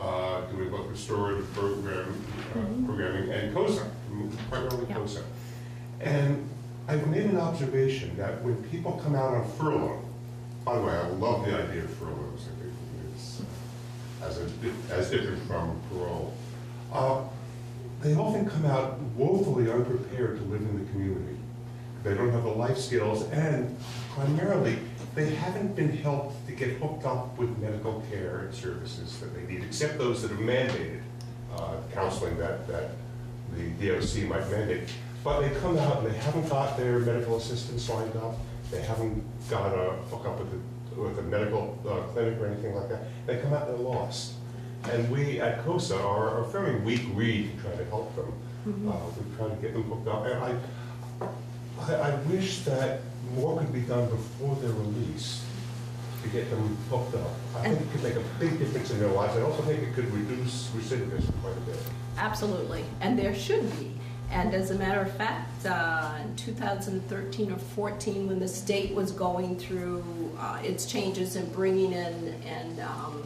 uh, doing both restorative program, uh, programming and COSA, primarily COSA. And I've made an observation that when people come out on furlough, by the way, I love the idea of furloughs, I think it's as, a, as different from parole. Uh, they often come out woefully unprepared to live in the community. They don't have the life skills, and primarily, they haven't been helped to get hooked up with medical care and services that they need, except those that are mandated, uh, counseling that, that the DOC might mandate. But they come out and they haven't got their medical assistance lined up, they haven't got a hook up with with a medical uh, clinic or anything like that. They come out, and they're lost. And we at COSA are a very weak reed to try to help them. Uh, we try to get them hooked up. And I, I, I wish that more could be done before they're released to get them hooked up. I think it could make a big difference in their lives. I also think it could reduce recidivism quite a bit. Absolutely, and there should be. And as a matter of fact, uh, in 2013 or 14, when the state was going through uh, its changes and bringing in and um,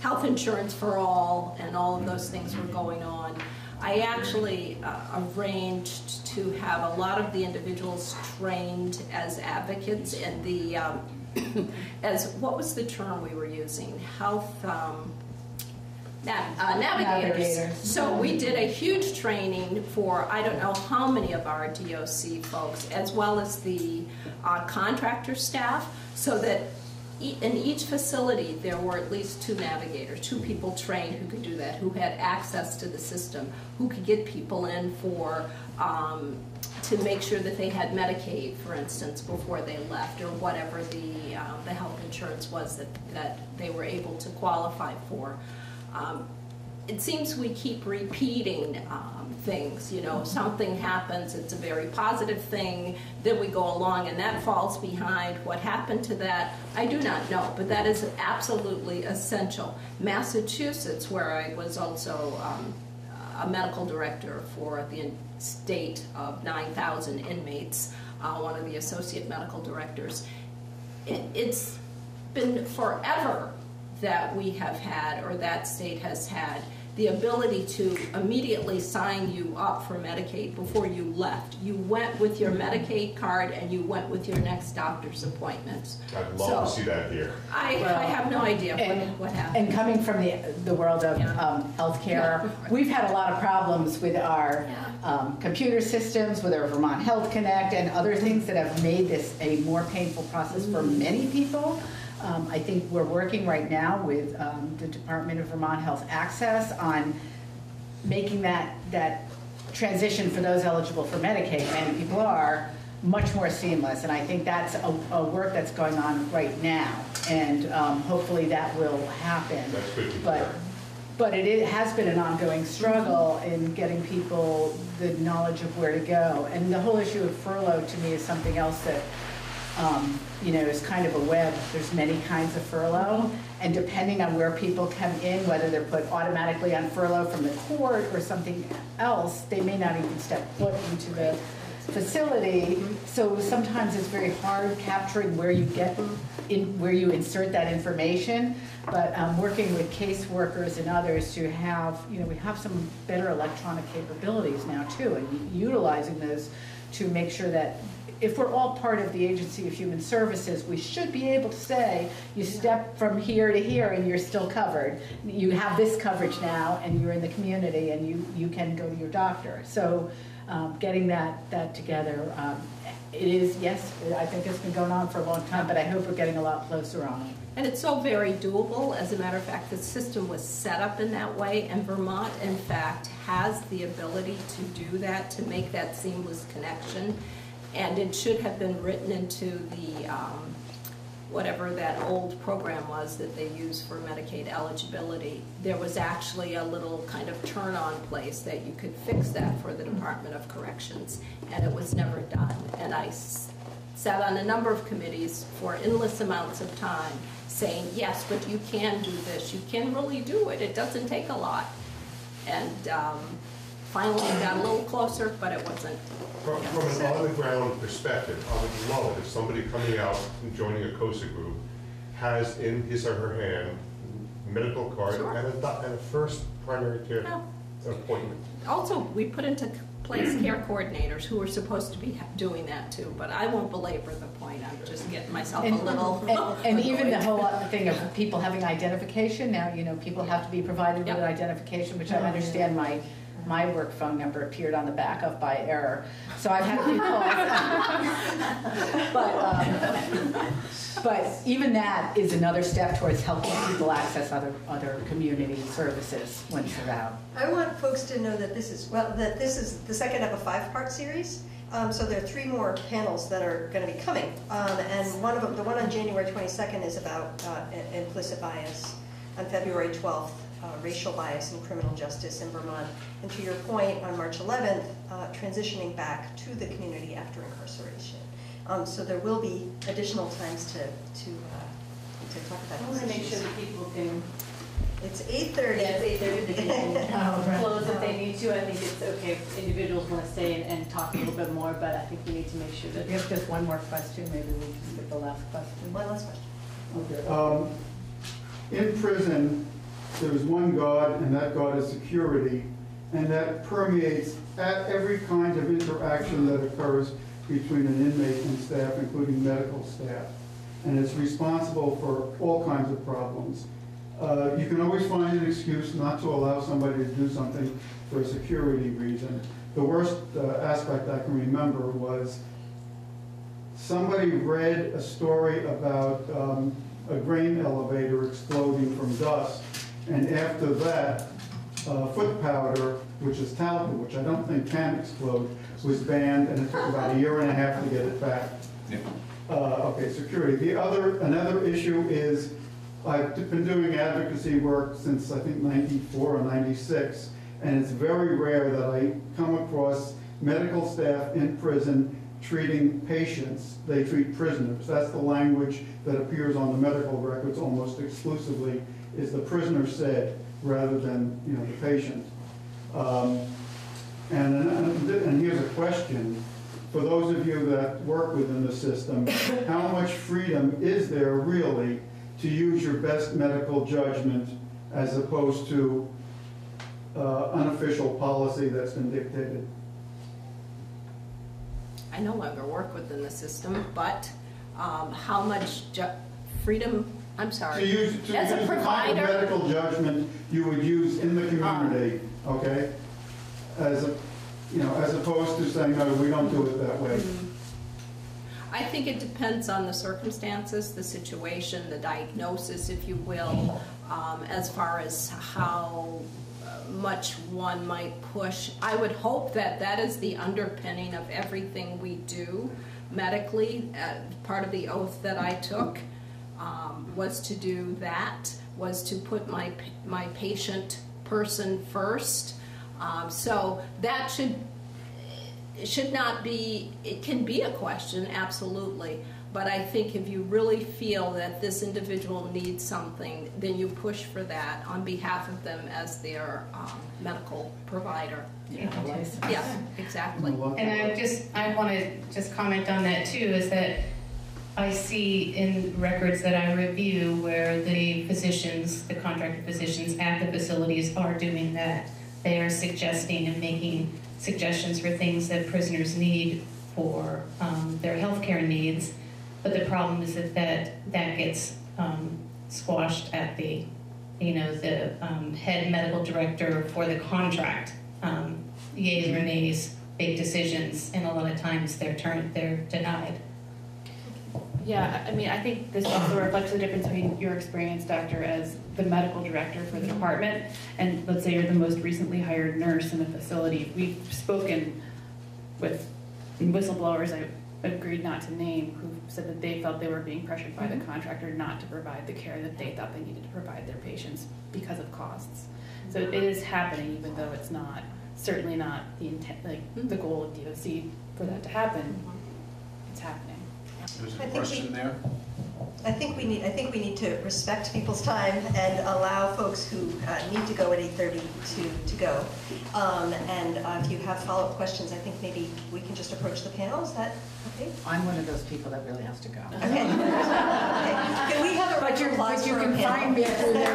health insurance for all and all of those things were going on, I actually uh, arranged to have a lot of the individuals trained as advocates and the, um, as, what was the term we were using? Health, um, uh, navigators. Navigators. So we did a huge training for, I don't know how many of our DOC folks, as well as the uh, contractor staff, so that in each facility, there were at least two navigators, two people trained who could do that, who had access to the system, who could get people in for, um, to make sure that they had Medicaid, for instance, before they left, or whatever the, uh, the health insurance was that, that they were able to qualify for. Um, it seems we keep repeating um, things. You know, something happens, it's a very positive thing, then we go along and that falls behind. What happened to that, I do not know, but that is absolutely essential. Massachusetts, where I was also um, a medical director for the state of 9,000 inmates, uh, one of the associate medical directors, it, it's been forever that we have had, or that state has had, the ability to immediately sign you up for Medicaid before you left. You went with your Medicaid card and you went with your next doctor's appointment. I'd love to see that here. I, I have no idea And- what, what happened. And coming from the, the world of Yeah. um, healthcare, we've had a lot of problems with our Yeah. um, computer systems, with our Vermont Health Connect, and other things that have made this a more painful process for Mm-hmm. many people. Um, I think we're working right now with um, the Department of Vermont Health Access on making that, that transition for those eligible for Medicaid, and people are, much more seamless. And I think that's a, a work that's going on right now. And um, hopefully that will happen. That's good But, but it i- has been an ongoing struggle in getting people the knowledge of where to go. And the whole issue of furlough to me is something else that, um, you know, is kind of a web. There's many kinds of furlough. And depending on where people come in, whether they're put automatically on furlough from the court or something else, they may not even step foot into the facility. So sometimes it's very hard capturing where you get, in where you insert that information. But um, working with caseworkers and others to have, you know, we have some better electronic capabilities now too, and utilizing those to make sure that if we're all part of the Agency of Human Services, we should be able to say, you step from here to here and you're still covered. You have this coverage now and you're in the community and you, you can go to your doctor. So um, getting that, that together, um, it is, yes, I think it's been going on for a long time, but I hope we're getting a lot closer on it. And it's so very doable. As a matter of fact, the system was set up in that way, and Vermont, in fact, has the ability to do that, to make that seamless connection. And it should have been written into the, um, whatever that old program was that they use for Medicaid eligibility. There was actually a little kind of turn-on place that you could fix that for the Department of Corrections, and it was never done. And I sat on a number of committees for endless amounts of time saying, yes, but you can do this, you can really do it, it doesn't take a lot. And um, finally it got a little closer, but it wasn't. From from an on-the-ground perspective, I would love it if somebody coming out and joining a COSA group has in his or her hand medical card Sure. and a, doc- and a first primary care Yeah. appointment. Also, we put into place care coordinators who are supposed to be doing that too, but I won't belabor the point, I'm just getting myself a And- little. And and even the whole thing of people having identification, now, you know, people have to be provided with an identification, which I mm-hmm. understand my, my work phone number appeared on the back of by error. So I've had a few calls. But, um, but even that is another step towards helping people access other, other community services once they're out. I want folks to know that this is, well, that this is the second of a five-part series. Um, so there are three more panels that are going to be coming. Um, and one of them, the one on January 22nd is about uh, implicit bias. On February 12th, uh, racial bias in criminal justice in Vermont. And to your point, on March 11th, uh, transitioning back to the community after incarceration. Um, so there will be additional times to, to, uh, to talk about I want to make sure issues. that people can, It's 8:30. yeah, they, they're, they can close if they need to. I think it's okay if individuals want to stay and, and talk a little bit more, but I think we need to make sure that. We have just one more question, maybe we can skip the last question. One last question. Okay, um, in prison, there's one God, and that God is security, and that permeates at every kind of interaction that occurs between an inmate and staff, including medical staff. And it's responsible for all kinds of problems. Uh, You can always find an excuse not to allow somebody to do something for a security reason. The worst uh, aspect I can remember was somebody read a story about um, a grain elevator exploding from dust, and after that, uh, foot powder, which is talcum, which I don't think can explode, was banned, and it took about a year and a half to get it back. Yeah. Uh, Okay, security. The other, another issue is, I've been doing advocacy work since, I think, 94 or 96, and it's very rare that I come across medical staff in prison treating patients. They treat prisoners. That's the language that appears on the medical records almost exclusively, is the prisoner said, rather than, you know, the patient. Um, And, and and here's a question, for those of you that work within the system, how much freedom is there really to use your best medical judgment as opposed to uh, unofficial policy that's been dictated? I no longer work within the system, but um, how much freedom, I'm To sorry. use, to As a use the kind of provider, medical judgment you would use in the community, okay? As a, you know, as opposed to saying, no, we don't do it that way. I think it depends on the circumstances, the situation, the diagnosis, if you will, um, as far as how uh, much one might push. I would hope that that is the underpinning of everything we do medically. Uh, Part of the oath that I took um, was to do that, was to put my, my patient person first. Um, So that should should not be, it can be a question, absolutely. But I think if you really feel that this individual needs something, then you push for that on behalf of them as their um, medical provider. Yeah, a. Yeah, exactly. And I just, I want to just comment on that too, is that I see in records that I review where the physicians, the contracted physicians at the facilities are doing that. They are suggesting and making suggestions for things that prisoners need for um, their healthcare needs. But the problem is that that, that gets um, squashed at the, you know, the um, head medical director for the contract. Um, Yeas or nays, big decisions, and a lot of times they're turned, they're denied. Yeah, I mean, I think this also reflects the difference between your experience, doctor, as the medical director for the department, and let's say you're the most recently hired nurse in the facility. We've spoken with whistleblowers I agreed not to name, who said that they felt they were being pressured by the mm-hmm. contractor not to provide the care that they thought they needed to provide their patients because of costs. So it mm-hmm. is happening, even though it's not, certainly not the intent, like, mm-hmm. the goal of DOC for that to happen. It's happening. There's I a think we- there. I think we need, I think we need to respect people's time and allow folks who uh, need to go at 8:30 to, to go. Um, And uh, if you have follow-up questions, I think maybe we can just approach the panel, is that okay? I'm one of those people that really has to go. Okay. Okay. Can we have a round But of you, applause but you for our can panel? find me through there.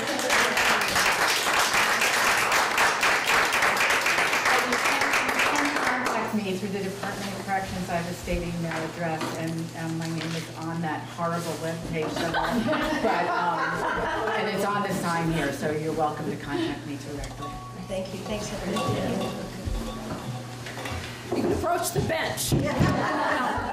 Contact through the Department of Corrections. I have a state email address, and um, my name is on that horrible webpage somewhere. But, um, and it's on the sign here, so you're welcome to contact me directly. Thank you, thanks everybody. You can approach the bench.